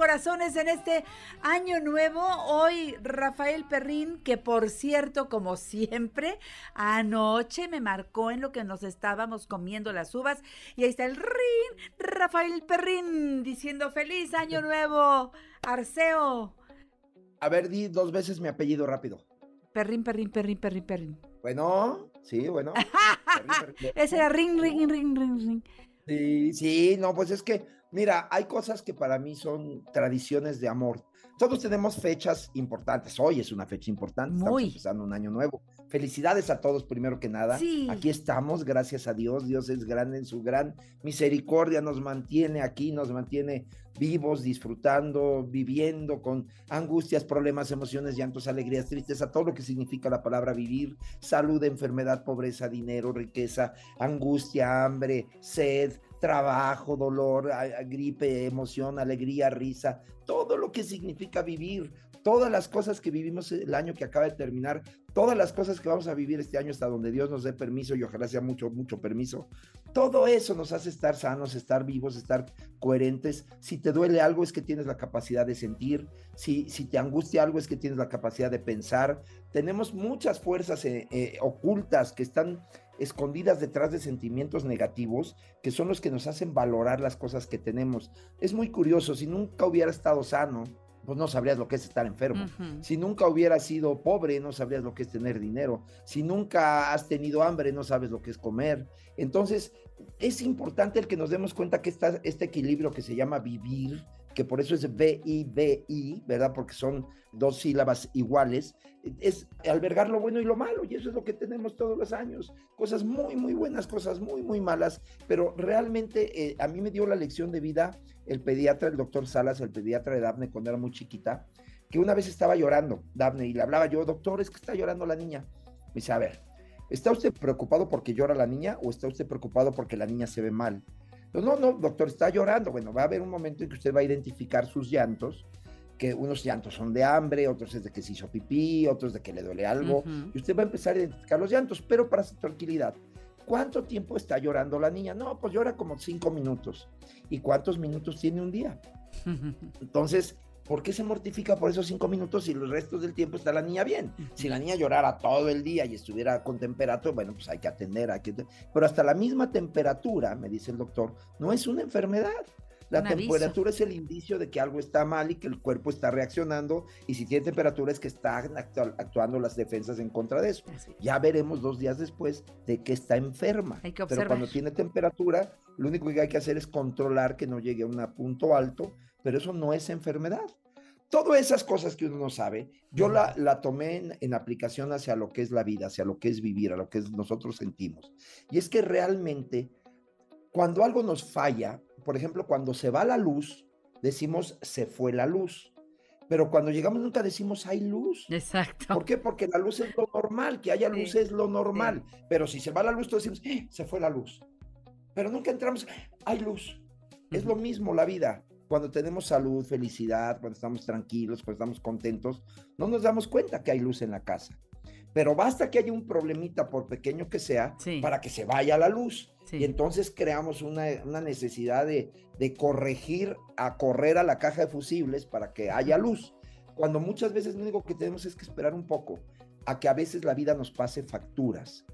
corazones en este año nuevo. Hoy Rafael Perrín, que por cierto, como siempre, anoche me marcó en lo que nos estábamos comiendo las uvas. Y ahí está el Rin, Rafael Perrín, diciendo feliz año nuevo. Arceo. A ver, di dos veces mi apellido rápido. Perrín, perrín, perrín, perrín, perrín. Bueno, sí, bueno. Ese era ring, ring, ring, ring, ring. Sí, sí, no, pues es que, mira, hay cosas que para mí son tradiciones de amor. Todos tenemos fechas importantes. Hoy es una fecha importante. Estamos empezando un año nuevo. Felicidades a todos, primero que nada. Sí. Aquí estamos, gracias a Dios. Dios es grande en su gran misericordia. Nos mantiene aquí, nos mantiene vivos, disfrutando, viviendo con angustias, problemas, emociones, llantos, alegrías, tristeza, todo lo que significa la palabra vivir, salud, enfermedad, pobreza, dinero, riqueza, angustia, hambre, sed, trabajo, dolor, gripe, emoción, alegría, risa, todo lo que significa vivir, todas las cosas que vivimos el año que acaba de terminar, todas las cosas que vamos a vivir este año hasta donde Dios nos dé permiso y ojalá sea mucho, mucho permiso. Todo eso nos hace estar sanos, estar vivos, estar coherentes. Si te duele algo es que tienes la capacidad de sentir, si, si te angustia algo es que tienes la capacidad de pensar. Tenemos muchas fuerzas eh, eh, ocultas que están escondidas detrás de sentimientos negativos que son los que nos hacen valorar las cosas que tenemos. Es muy curioso, si nunca hubiera estado sano, pues no sabrías lo que es estar enfermo. Si nunca hubieras sido pobre, no sabrías lo que es tener dinero. Si nunca has tenido hambre, no sabes lo que es comer. Entonces, es importante el que nos demos cuenta que está este equilibrio que se llama vivir, que por eso es B-I-B-I, ¿verdad? Porque son dos sílabas iguales, es albergar lo bueno y lo malo, y eso es lo que tenemos todos los años. Cosas muy, muy buenas, cosas muy, muy malas, pero realmente eh, a mí me dio la lección de vida el pediatra, el doctor Salas, el pediatra de Daphne cuando era muy chiquita, que una vez estaba llorando, Daphne, y le hablaba yo, doctor, es que está llorando la niña. Me dice, a ver, ¿está usted preocupado porque llora la niña o está usted preocupado porque la niña se ve mal? No, no, doctor, está llorando. Bueno, va a haber un momento en que usted va a identificar sus llantos, que unos llantos son de hambre, otros es de que se hizo pipí, otros de que le duele algo, y usted va a empezar a identificar los llantos, pero para su tranquilidad. ¿Cuánto tiempo está llorando la niña? No, pues llora como cinco minutos. ¿Y cuántos minutos tiene un día? Entonces, ¿por qué se mortifica por esos cinco minutos si los restos del tiempo está la niña bien? Si la niña llorara todo el día y estuviera con temperatura, bueno, pues hay que atender, hay que... Pero hasta la misma temperatura, me dice el doctor, no es una enfermedad. La temperatura es el indicio de que algo está mal y que el cuerpo está reaccionando y si tiene temperatura es que están actuando las defensas en contra de eso. Ya veremos dos días después de que está enferma. Pero cuando tiene temperatura, lo único que hay que hacer es controlar que no llegue a un punto alto pero eso no es enfermedad. Todas esas cosas que uno no sabe, yo la, la tomé en, aplicación hacia lo que es la vida, hacia lo que es vivir, a lo que es nosotros sentimos. Y es que realmente, cuando algo nos falla, por ejemplo, cuando se va la luz, decimos se fue la luz. Pero cuando llegamos nunca decimos hay luz. Exacto. ¿Por qué? Porque la luz es lo normal, que haya luz es lo normal. Pero si se va la luz, todos decimos, ¡Eh! se fue la luz. Pero nunca entramos, hay luz. Es lo mismo la vida. Cuando tenemos salud, felicidad, cuando estamos tranquilos, cuando estamos contentos, no nos damos cuenta que hay luz en la casa. Pero basta que haya un problemita, por pequeño que sea, para que se vaya la luz. Y entonces creamos una, necesidad de, de, corregir, a correr a la caja de fusibles para que haya luz. Cuando muchas veces lo único que tenemos es que esperar un poco a que a veces la vida nos pase facturas.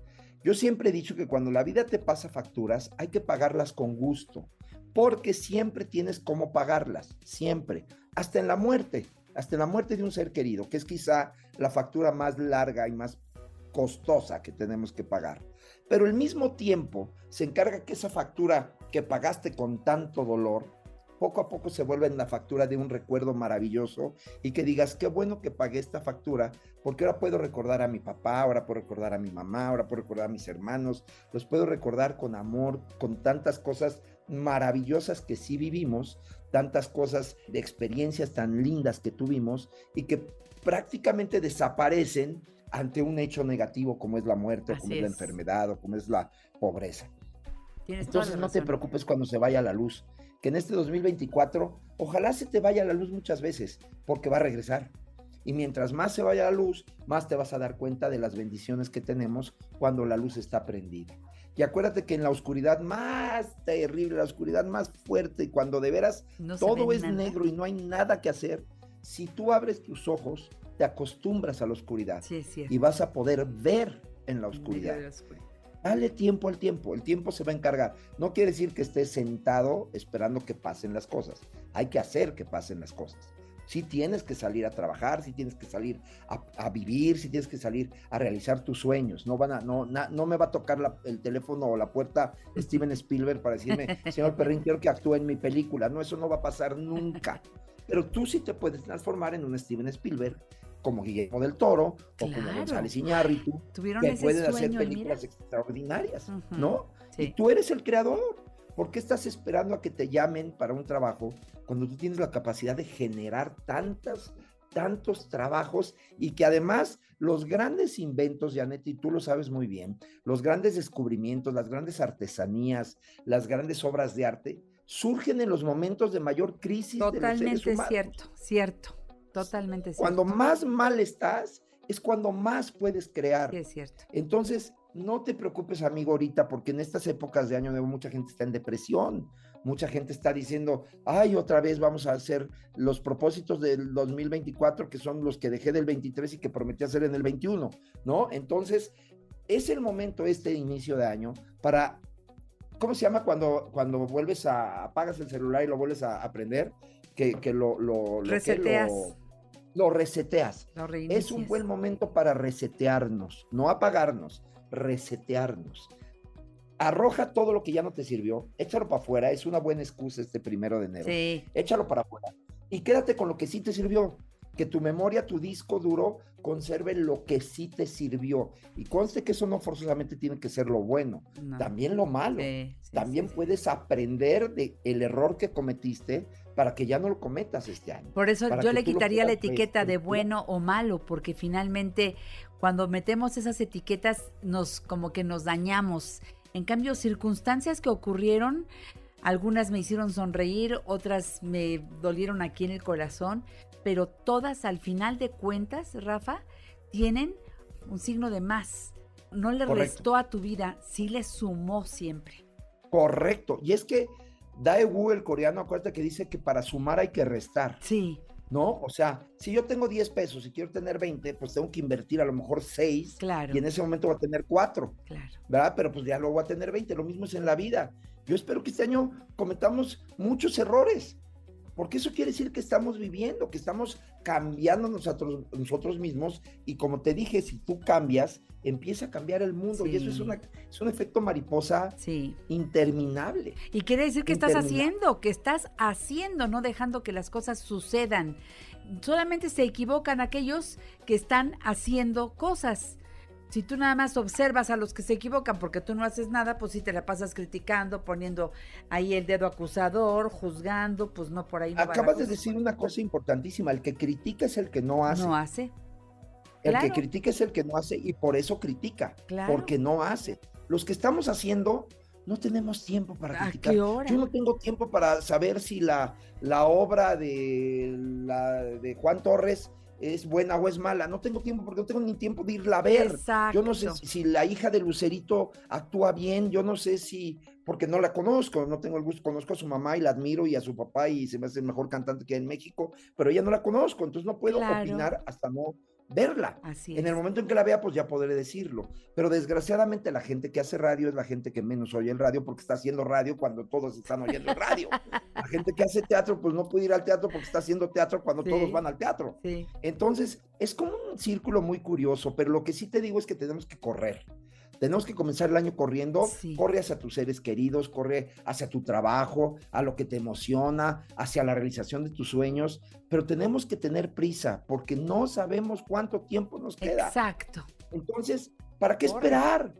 Yo siempre he dicho que cuando la vida te pasa facturas, hay que pagarlas con gusto, porque siempre tienes cómo pagarlas, siempre, hasta en la muerte, hasta en la muerte de un ser querido, que es quizá la factura más larga y más costosa que tenemos que pagar. Pero al mismo tiempo se encarga que esa factura que pagaste con tanto dolor, poco a poco se vuelve en la factura de un recuerdo maravilloso y que digas, qué bueno que pagué esta factura, porque ahora puedo recordar a mi papá, ahora puedo recordar a mi mamá, ahora puedo recordar a mis hermanos, los puedo recordar con amor, con tantas cosas maravillosas que sí vivimos, tantas cosas de experiencias tan lindas que tuvimos y que prácticamente desaparecen ante un hecho negativo como es la muerte, o como es, la enfermedad, o como es la pobreza. Entonces no te preocupes cuando se vaya la luz, que en este 2024 ojalá se te vaya la luz muchas veces, porque va a regresar. Y mientras más se vaya la luz, más te vas a dar cuenta de las bendiciones que tenemos cuando la luz está prendida. Y acuérdate que en la oscuridad más terrible, la oscuridad más fuerte, cuando de veras todo es negro y no hay nada que hacer, si tú abres tus ojos, te acostumbras a la oscuridad y vas a poder ver en la oscuridad. Dale tiempo al tiempo, el tiempo se va a encargar. No quiere decir que estés sentado esperando que pasen las cosas. Hay que hacer que pasen las cosas. Si tienes que salir a trabajar, si tienes que salir a, vivir, si tienes que salir a realizar tus sueños. No van a, no, no me va a tocar el teléfono o la puerta Steven Spielberg para decirme, señor Perrin, quiero que actúe en mi película. No, eso no va a pasar nunca. Pero tú sí te puedes transformar en un Steven Spielberg como Guillermo del Toro o como González Iñárritu, que pueden hacer películas extraordinarias, ¿no? Y tú eres el creador. ¿Por qué estás esperando a que te llamen para un trabajo cuando tú tienes la capacidad de generar tantas, tantos trabajos y que además los grandes inventos, Janet, y tú lo sabes muy bien, los grandes descubrimientos, las grandes artesanías, las grandes obras de arte, surgen en los momentos de mayor crisis Totalmente de los seres cierto, cierto. Totalmente cierto. Cuando más mal estás, es cuando más puedes crear. Sí, es cierto. Entonces, no te preocupes, amigo, ahorita, porque en estas épocas de Año Nuevo mucha gente está en depresión, mucha gente está diciendo, ay, otra vez vamos a hacer los propósitos del 2024, que son los que dejé del 23 y que prometí hacer en el 21, ¿no? Entonces, es el momento, este inicio de año, para, ¿cómo se llama cuando, cuando vuelves a, apagas el celular y lo vuelves a, aprender? Que, que lo, lo, Reseteas lo reseteas. es un buen momento para resetearnos, no apagarnos, resetearnos. Arroja todo lo que ya no te sirvió, échalo para afuera, es una buena excusa este primero de enero. Sí. Échalo para afuera y quédate con lo que sí te sirvió. Que tu memoria, tu disco duro, conserve lo que sí te sirvió. Y conste que eso no forzosamente tiene que ser lo bueno, también lo malo. también puedes aprender de el error que cometiste para que ya no lo cometas este año. Por eso yo le quitaría la etiqueta de bueno o malo, porque finalmente cuando metemos esas etiquetas nos como que nos dañamos. En cambio, circunstancias que ocurrieron, algunas me hicieron sonreír, otras me dolieron aquí en el corazón, pero todas al final de cuentas, Rafa, tienen un signo de más. No le restó a tu vida, sí le sumó siempre. Correcto. Y es que Daewoo, el coreano, acuérdate que dice que para sumar hay que restar. Sí. ¿No? O sea, si yo tengo 10 pesos y quiero tener 20, pues tengo que invertir a lo mejor 6. Claro. Y en ese momento voy a tener 4. Claro. ¿Verdad? Pero pues ya luego voy a tener 20. Lo mismo es en la vida. Yo espero que este año cometamos muchos errores. Porque eso quiere decir que estamos viviendo, que estamos cambiando nosotros, nosotros mismos y como te dije, si tú cambias, empieza a cambiar el mundo y eso es, una, es un efecto mariposa interminable. Y quiere decir que estás haciendo, que estás haciendo, no dejando que las cosas sucedan. Solamente se equivocan aquellos que están haciendo cosas. Si tú nada más observas a los que se equivocan porque tú no haces nada, pues sí te la pasas criticando, poniendo ahí el dedo acusador, juzgando, pues no por ahí. No Acabas de decir una cosa importantísima, el que critica es el que no hace. No hace. El que critica es el que no hace y por eso critica, porque no hace. Los que estamos haciendo, no tenemos tiempo para criticar. Yo no tengo tiempo para saber si la, la obra de, la, de Juan Torres es buena o es mala. No tengo tiempo porque no tengo ni tiempo de irla a ver. Yo no sé si, la hija de Lucerito actúa bien, yo no sé si, porque no la conozco, no tengo el gusto, conozco a su mamá y la admiro y a su papá y se me hace el mejor cantante que hay en México, pero ella no la conozco, entonces no puedo opinar hasta no verla. Así En el momento en que la vea, pues ya podré decirlo. Pero desgraciadamente la gente que hace radio es la gente que menos oye el radio porque está haciendo radio cuando todos están oyendo el radio. la gente que hace teatro, pues no puede ir al teatro porque está haciendo teatro cuando todos van al teatro. Entonces, es como un círculo muy curioso, pero lo que sí te digo es que tenemos que correr. Tenemos que comenzar el año corriendo. Corre hacia tus seres queridos, corre hacia tu trabajo, a lo que te emociona, hacia la realización de tus sueños. Pero tenemos que tener prisa porque no sabemos cuánto tiempo nos queda. Exacto. Entonces, ¿para qué esperar?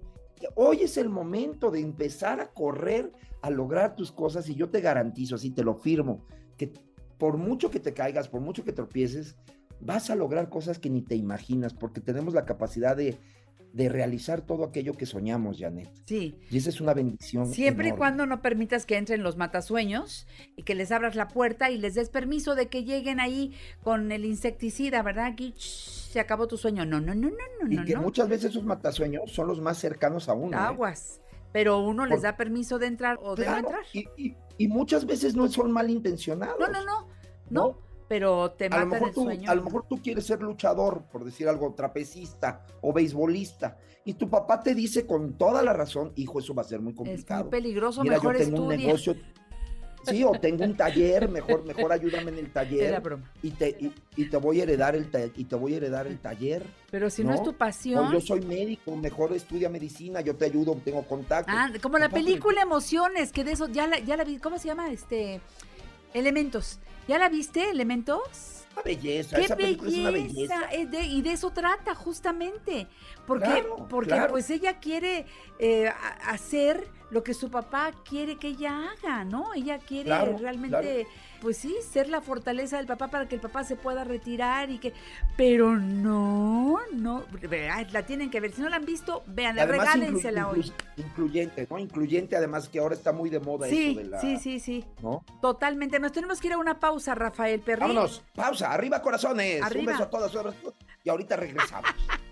Hoy es el momento de empezar a correr, a lograr tus cosas y yo te garantizo, así te lo firmo, que por mucho que te caigas, por mucho que tropieces, vas a lograr cosas que ni te imaginas porque tenemos la capacidad de de realizar todo aquello que soñamos, Janet. Sí. Y esa es una bendición. Siempre y cuando no permitas que entren los matasueños y que les abras la puerta y les des permiso de que lleguen ahí con el insecticida, ¿verdad? Aquí se acabó tu sueño. No, no, no, no, no. Y que muchas veces esos matasueños son los más cercanos a uno. ¿eh? Aguas. Pero uno les da permiso de entrar o de no entrar. Y, y, muchas veces no son malintencionados. No, no, no. No, pero te mata a lo mejor el tú, sueño. A lo mejor tú quieres ser luchador, por decir algo, trapecista o beisbolista, y tu papá te dice con toda la razón, hijo, eso va a ser muy complicado. Es muy peligroso, Mira, mejor yo tengo un negocio, sí, o tengo un taller, mejor, mejor ayúdame en el taller. Y te, y, te voy a heredar el y te voy a heredar el taller. Pero si no, es tu pasión. O yo soy médico, mejor estudia medicina, yo te ayudo, tengo contacto. Ah, como la película Emociones, que de eso ya la, ya la vi, ¿cómo se llama? Este Elementos. ¿Ya la viste, Elementos? Una belleza, esa película es una belleza. y de eso trata, justamente. Porque, porque pues ella quiere eh, hacer lo que su papá quiere que ella haga, ¿no? Ella quiere realmente, pues sí, ser la fortaleza del papá para que el papá se pueda retirar y que, pero no, no, la tienen que ver. Si no la han visto, vean, regálensela hoy. Incluyente, ¿no? Incluyente, además que ahora está muy de moda sí, eso de la. Sí, sí, sí. ¿no? Totalmente. Nos tenemos que ir a una pausa, Rafael Perrín. Vámonos, pausa, arriba corazones. Un beso a todas y ahorita regresamos.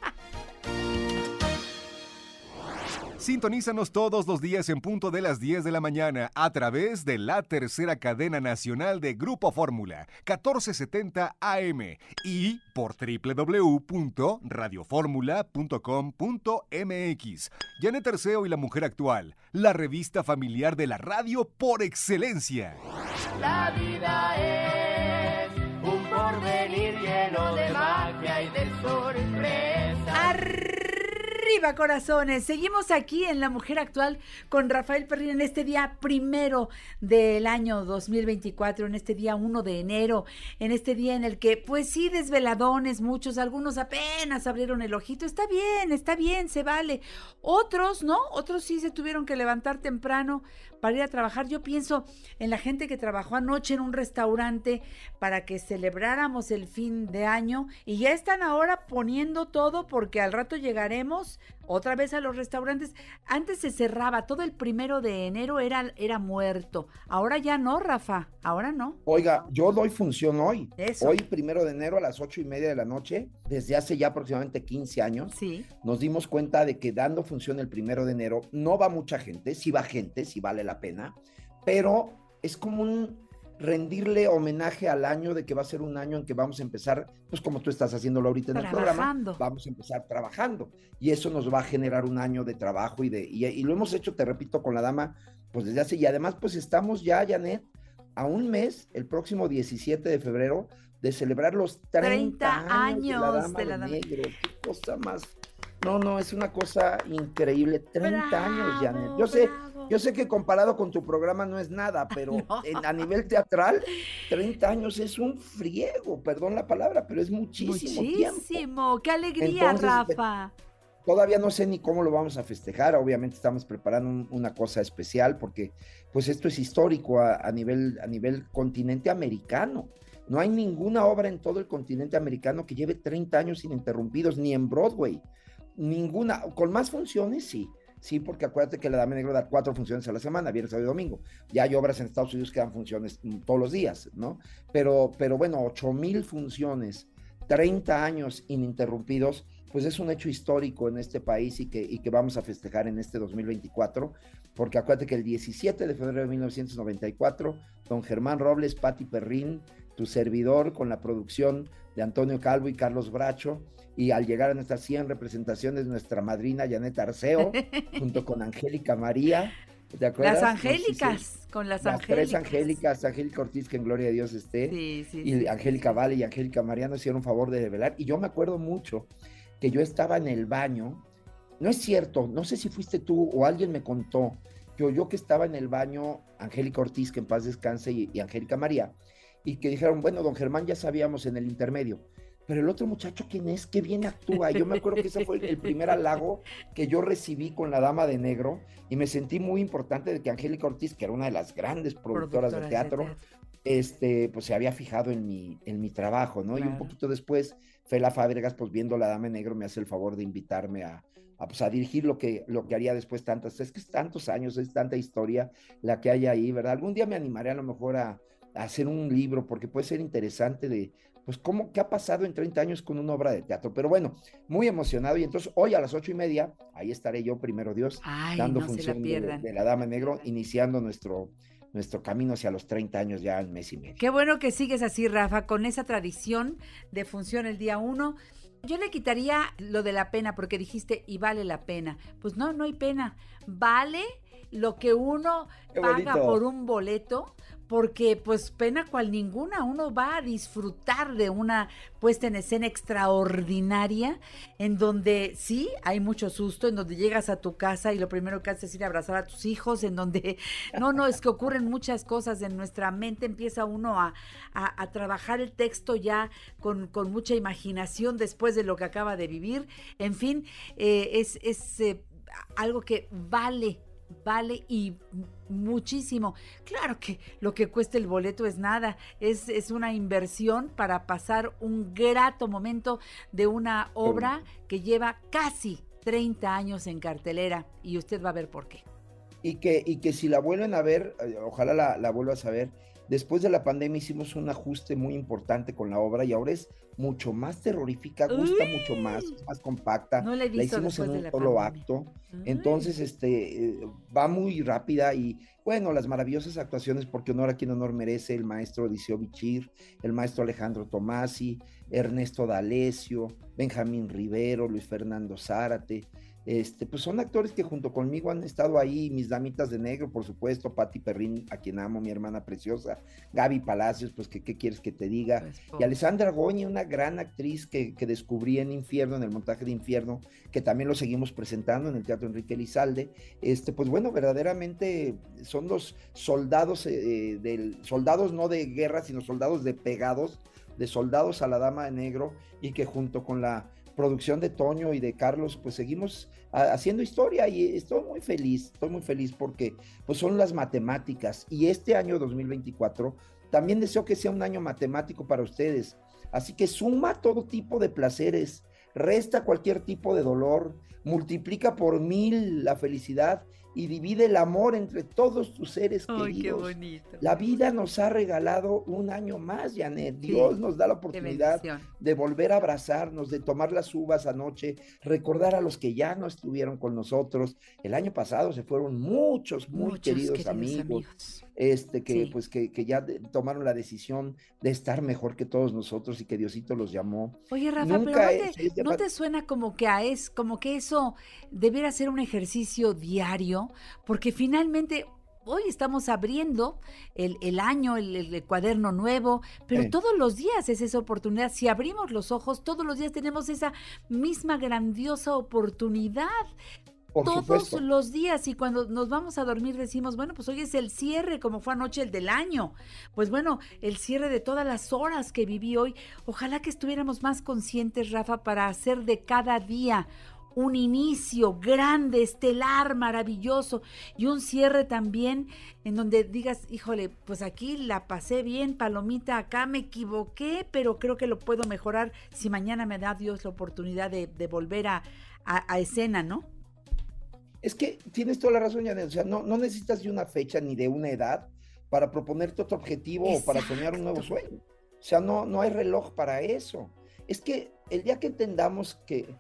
Sintonízanos todos los días en punto de las 10 de la mañana a través de la tercera cadena nacional de Grupo Fórmula, 1470 AM y por www.radioformula.com.mx. Janet Terceo y la Mujer Actual, la revista familiar de la radio por excelencia. La vida es Arriba, corazones. Seguimos aquí en La Mujer Actual con Rafael Perrín en este día primero del año 2024, en este día 1 de enero, en este día en el que, pues sí, desveladones, muchos, algunos apenas abrieron el ojito. Está bien, está bien, se vale. Otros, ¿no? Otros sí se tuvieron que levantar temprano para ir a trabajar. Yo pienso en la gente que trabajó anoche en un restaurante para que celebráramos el fin de año y ya están ahora poniendo todo porque al rato llegaremos otra vez a los restaurantes. Antes se cerraba, todo el primero de enero era, era muerto. Ahora ya no, Rafa, ahora no. Oiga, yo doy función hoy. Hoy, primero de enero a las ocho y media de la noche, desde hace ya aproximadamente 15 años, sí. nos dimos cuenta de que dando función el primero de enero no va mucha gente, sí va gente, sí vale la pena, pero es como un rendirle homenaje al año de que va a ser un año en que vamos a empezar, pues como tú estás haciéndolo ahorita en el programa, vamos a empezar trabajando y eso nos va a generar un año de trabajo y de y, lo hemos hecho, te repito, con la dama, pues desde hace y además pues estamos ya, Janet, a un mes, el próximo 17 de febrero, de celebrar los 30, años, de la Dama, de Negro. Qué cosa más. No, no, es una cosa increíble. 30 años, Janet. Yo sé, yo sé que comparado con tu programa no es nada, pero a nivel teatral, 30 años es un friego, perdón la palabra, pero es muchísimo. Muchísimo, qué alegría, Rafa. Todavía no sé ni cómo lo vamos a festejar, obviamente estamos preparando una cosa especial porque pues esto es histórico a, nivel, a nivel continente americano. No hay ninguna obra en todo el continente americano que lleve 30 años ininterrumpidos, ni en Broadway. Ninguna, con más funciones sí, sí, porque acuérdate que la Dama Negra da cuatro funciones a la semana, viernes, sábado y domingo. Ya hay obras en Estados Unidos que dan funciones mm, todos los días, ¿no? Pero, pero bueno, 8 mil funciones, 30 años ininterrumpidos, pues es un hecho histórico en este país y que, y que vamos a festejar en este 2024, porque acuérdate que el 17 de febrero de 1994, don Germán Robles, Patti Perrín, tu servidor, con la producción de Antonio Calvo y Carlos Bracho, y al llegar a nuestras 100 representaciones, nuestra madrina Janet Arceo, junto con Angélica María, ¿te acuerdas? Las Angélicas, con las, las Angélicas. tres Angélicas, Angélica Ortiz, que en gloria de Dios esté, sí, sí, y Angélica Vale y Angélica María nos hicieron favor de revelar, y yo me acuerdo mucho que yo estaba en el baño, no es cierto, no sé si fuiste tú o alguien me contó, yo, yo que estaba en el baño, Angélica Ortiz, que en paz descanse, y, Angélica María, y que dijeron, bueno, don Germán ya sabíamos en el intermedio, pero el otro muchacho, ¿quién es? Qué bien actúa. Yo me acuerdo que ese fue el primer halago que yo recibí con la Dama de Negro y me sentí muy importante de que Angélica Ortiz, que era una de las grandes productoras, de, teatro, este, pues se había fijado en mi, en mi trabajo, ¿no? Y un poquito después Fela Fábregas, pues viendo La Dama de Negro, me hace el favor de invitarme a, pues, a, dirigir lo que, lo que haría después tantas, es que es tantos años, es tanta historia la que hay ahí, ¿verdad? Algún día me animaré a lo mejor a, hacer un libro, porque puede ser interesante de, pues, cómo, qué ha pasado en 30 años con una obra de teatro. Pero bueno, muy emocionado. Y entonces hoy a las ocho y media, ahí estaré yo, primero Dios, dando función de, de, La Dama Negro, iniciando nuestro nuestro camino hacia los 30 años ya en mes y medio. Qué bueno que sigues así, Rafa, con esa tradición de función el día uno. Yo le quitaría lo de la pena porque dijiste y vale la pena. Pues no, no hay pena. Vale lo que uno paga por un boleto porque pues pena cual ninguna, uno va a disfrutar de una puesta en escena extraordinaria, en donde sí, hay mucho susto, en donde llegas a tu casa y lo primero que haces es ir a abrazar a tus hijos, en donde, no, no, es que ocurren muchas cosas en nuestra mente, empieza uno a, trabajar el texto ya con, mucha imaginación después de lo que acaba de vivir, en fin, eh, es, es eh, algo que vale vale y muchísimo. Claro que lo que cuesta el boleto es nada, es, es una inversión para pasar un grato momento de una obra que lleva casi 30 años en cartelera y usted va a ver por qué. Y que, y que si la vuelven a ver, eh, ojalá la, la vuelvas a ver, Después de la pandemia hicimos un ajuste muy importante con la obra y ahora es mucho más terrorífica, gusta mucho más, más compacta. No la, hicimos en un solo acto. Entonces, este, eh, va muy rápida y bueno, las maravillosas actuaciones, porque honor a quien honor merece, el maestro Odiseo Bichir, el maestro Alejandro Tomasi, Ernesto D'Alessio, Benjamín Rivero, Luis Fernando Zárate, este, pues son actores que junto conmigo han estado ahí, mis damitas de negro, por supuesto, Patti Perrin, a quien amo, mi hermana preciosa, Gaby Palacios, pues que qué quieres que te diga, pues, y Alessandra Goñi, una gran actriz que, que, descubrí en Infierno, en el montaje de Infierno, que también lo seguimos presentando en el Teatro Enrique Elizalde, este, pues bueno, verdaderamente son los soldados, eh, del, soldados no de guerra, sino soldados de pegados, de soldados a la Dama de Negro, y que junto con la producción de Toño y de Carlos, pues seguimos haciendo historia y estoy muy feliz, estoy muy feliz porque pues son las matemáticas y este año 2024 también deseo que sea un año matemático para ustedes. Así que suma todo tipo de placeres, resta cualquier tipo de dolor, multiplica por mil la felicidad y divide el amor entre todos tus seres queridos. qué bonito. La vida nos ha regalado un año más, Janet. Dios nos da la oportunidad de volver a abrazarnos, de tomar las uvas anoche, recordar a los que ya no estuvieron con nosotros. El año pasado se fueron muchos, muy queridos, amigos, este que pues que, ya tomaron la decisión de estar mejor que todos nosotros y que Diosito los llamó. Oye, Rafa, pero no te, suena como que a es como que eso debiera ser un ejercicio diario porque finalmente hoy estamos abriendo el, año, el, cuaderno nuevo, pero todos los días es esa oportunidad. Si abrimos los ojos, todos los días tenemos esa misma grandiosa oportunidad. Todos los días y cuando nos vamos a dormir decimos, bueno, pues hoy es el cierre, como fue anoche el del año. Pues bueno, el cierre de todas las horas que viví hoy. Ojalá que estuviéramos más conscientes, Rafa, para hacer de cada día un inicio grande, estelar, maravilloso y un cierre también en donde digas, híjole, pues aquí la pasé bien, palomita, acá me equivoqué, pero creo que lo puedo mejorar si mañana me da Dios la oportunidad de, volver a, escena, ¿no? Es que tienes toda la razón, Janet. O sea, no, no necesitas de una fecha ni de una edad para proponerte otro objetivo o para soñar un nuevo sueño. O sea, no, no hay reloj para eso. Es que el día que entendamos que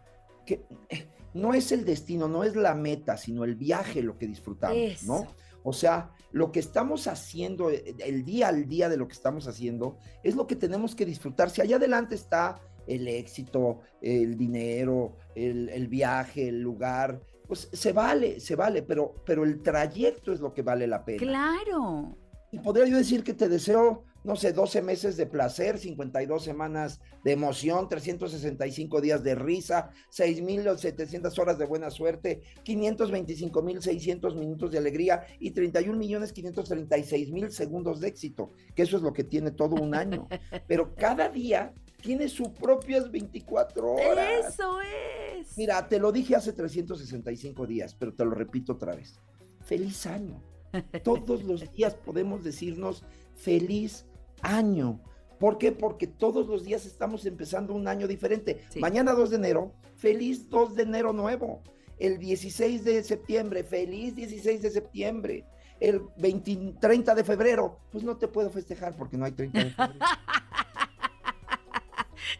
que no es el destino, no es la meta, sino el viaje lo que disfrutamos, ¿no? O sea, lo que estamos haciendo, eh, el día al día de lo que estamos haciendo, es lo que tenemos que disfrutar. Si allá adelante está el éxito, el dinero, el, viaje, el lugar, pues se vale, se vale, pero, pero el trayecto es lo que vale la pena. Claro. Y podría yo decir que te deseo no sé, 12 meses de placer, 52 semanas de emoción, 365 días de risa, 6.700 horas de buena suerte, 525.600 minutos de alegría y 31.536.000 segundos de éxito, que eso es lo que tiene todo un año. Pero cada día tiene sus propias 24 horas. Eso es. Mira, te lo dije hace 365 días, pero te lo repito otra vez. Feliz año. Todos los días podemos decirnos feliz año. ¿Por qué? Porque todos los días estamos empezando un año diferente. Mañana 2 de enero, feliz 2 de enero nuevo. El 16 de septiembre, feliz 16 de septiembre. El 20, 30 de febrero, pues no te puedo festejar porque no hay 30 de febrero.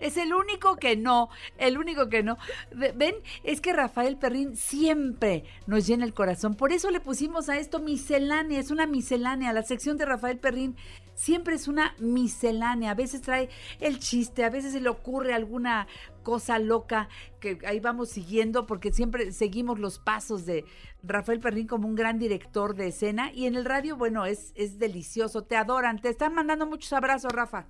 Es el único que no, el único que no. Ven, es que Rafael Perrín siempre nos llena el corazón. Por eso le pusimos a esto miscelánea, es una miscelánea. La sección de Rafael Perrín siempre es una miscelánea. A veces trae el chiste, a veces se le ocurre alguna cosa loca que ahí vamos siguiendo porque siempre seguimos los pasos de Rafael Perrín como un gran director de escena y en el radio, bueno, es, es delicioso, te adoran, te están mandando muchos abrazos, Rafa.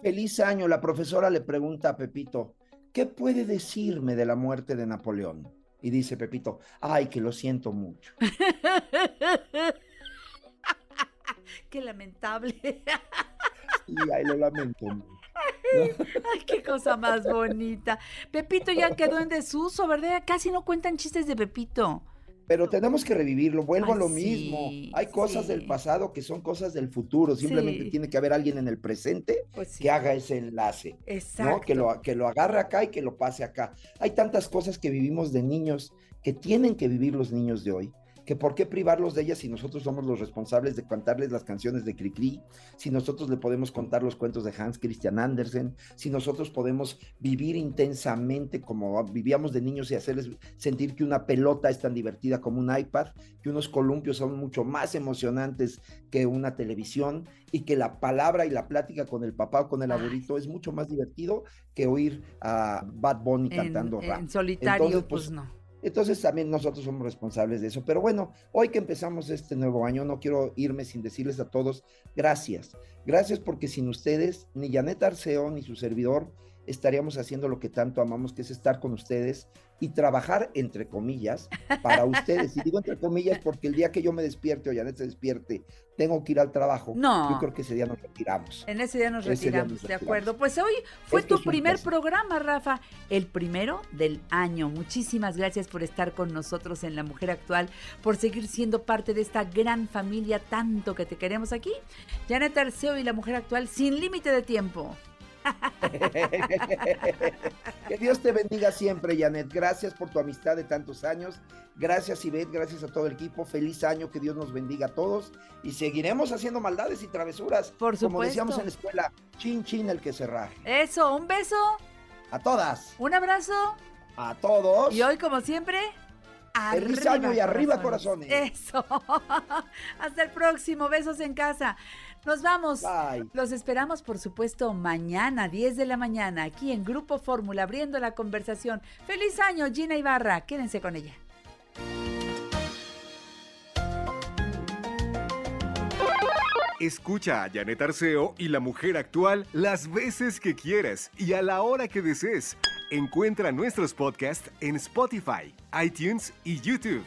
Feliz año, la profesora le pregunta a Pepito, ¿qué puede decirme de la muerte de Napoleón? Y dice Pepito, ay, que lo siento mucho. qué lamentable. Y ay, lo lamento Ay, qué cosa más bonita. Pepito ya quedó en desuso, ¿verdad? Casi no cuentan chistes de Pepito pero tenemos que revivirlo, vuelvo a lo mismo. Hay cosas del pasado que son cosas del futuro, simplemente tiene que haber alguien en el presente pues que haga ese enlace, Exacto. Que lo, que lo agarre acá y que lo pase acá. Hay tantas cosas que vivimos de niños que tienen que vivir los niños de hoy que por qué privarlos de ellas si nosotros somos los responsables de cantarles las canciones de Cricri, si nosotros le podemos contar los cuentos de Hans Christian Andersen, si nosotros podemos vivir intensamente como vivíamos de niños y hacerles sentir que una pelota es tan divertida como un iPad, que unos columpios son mucho más emocionantes que una televisión y que la palabra y la plática con el papá o con el abuelito es mucho más divertido que oír a Bad Bunny cantando rap. En solitario, pues, pues no entonces también nosotros somos responsables de eso. Pero bueno, hoy que empezamos este nuevo año, no quiero irme sin decirles a todos gracias. Gracias porque sin ustedes, ni Janet Arceo ni su servidor estaríamos haciendo lo que tanto amamos, que es estar con ustedes y trabajar, entre comillas, para ustedes. Y digo entre comillas porque el día que yo me despierte o Janet se despierte, tengo que ir al trabajo. No. Yo creo que ese día nos retiramos. En ese día nos, retiramos, de acuerdo. Pues hoy fue tu primer programa, Rafa, el primero del año. Muchísimas gracias por estar con nosotros en La Mujer Actual, por seguir siendo parte de esta gran familia tanto que te queremos aquí. Janet Arceo y La Mujer Actual sin límite de tiempo. Que Dios te bendiga siempre, Janet. Gracias por tu amistad de tantos años. Gracias, Ivette. Gracias a todo el equipo. Feliz año. Que Dios nos bendiga a todos. Y seguiremos haciendo maldades y travesuras. Por supuesto. Como decíamos en la escuela, chin chin el que se raje. Eso, un beso. A todas. Un abrazo. A todos. Y hoy, como siempre, Feliz año y arriba corazones. Eso. Hasta el próximo. Besos en casa. Nos vamos. Los esperamos, por supuesto, mañana, 10 de la mañana, aquí en Grupo Fórmula, abriendo la conversación. Feliz año, Gina Ibarra. Quédense con ella. Escucha a Janet Arceo y la mujer actual las veces que quieras y a la hora que desees. Encuentra nuestros podcasts en Spotify, iTunes y YouTube.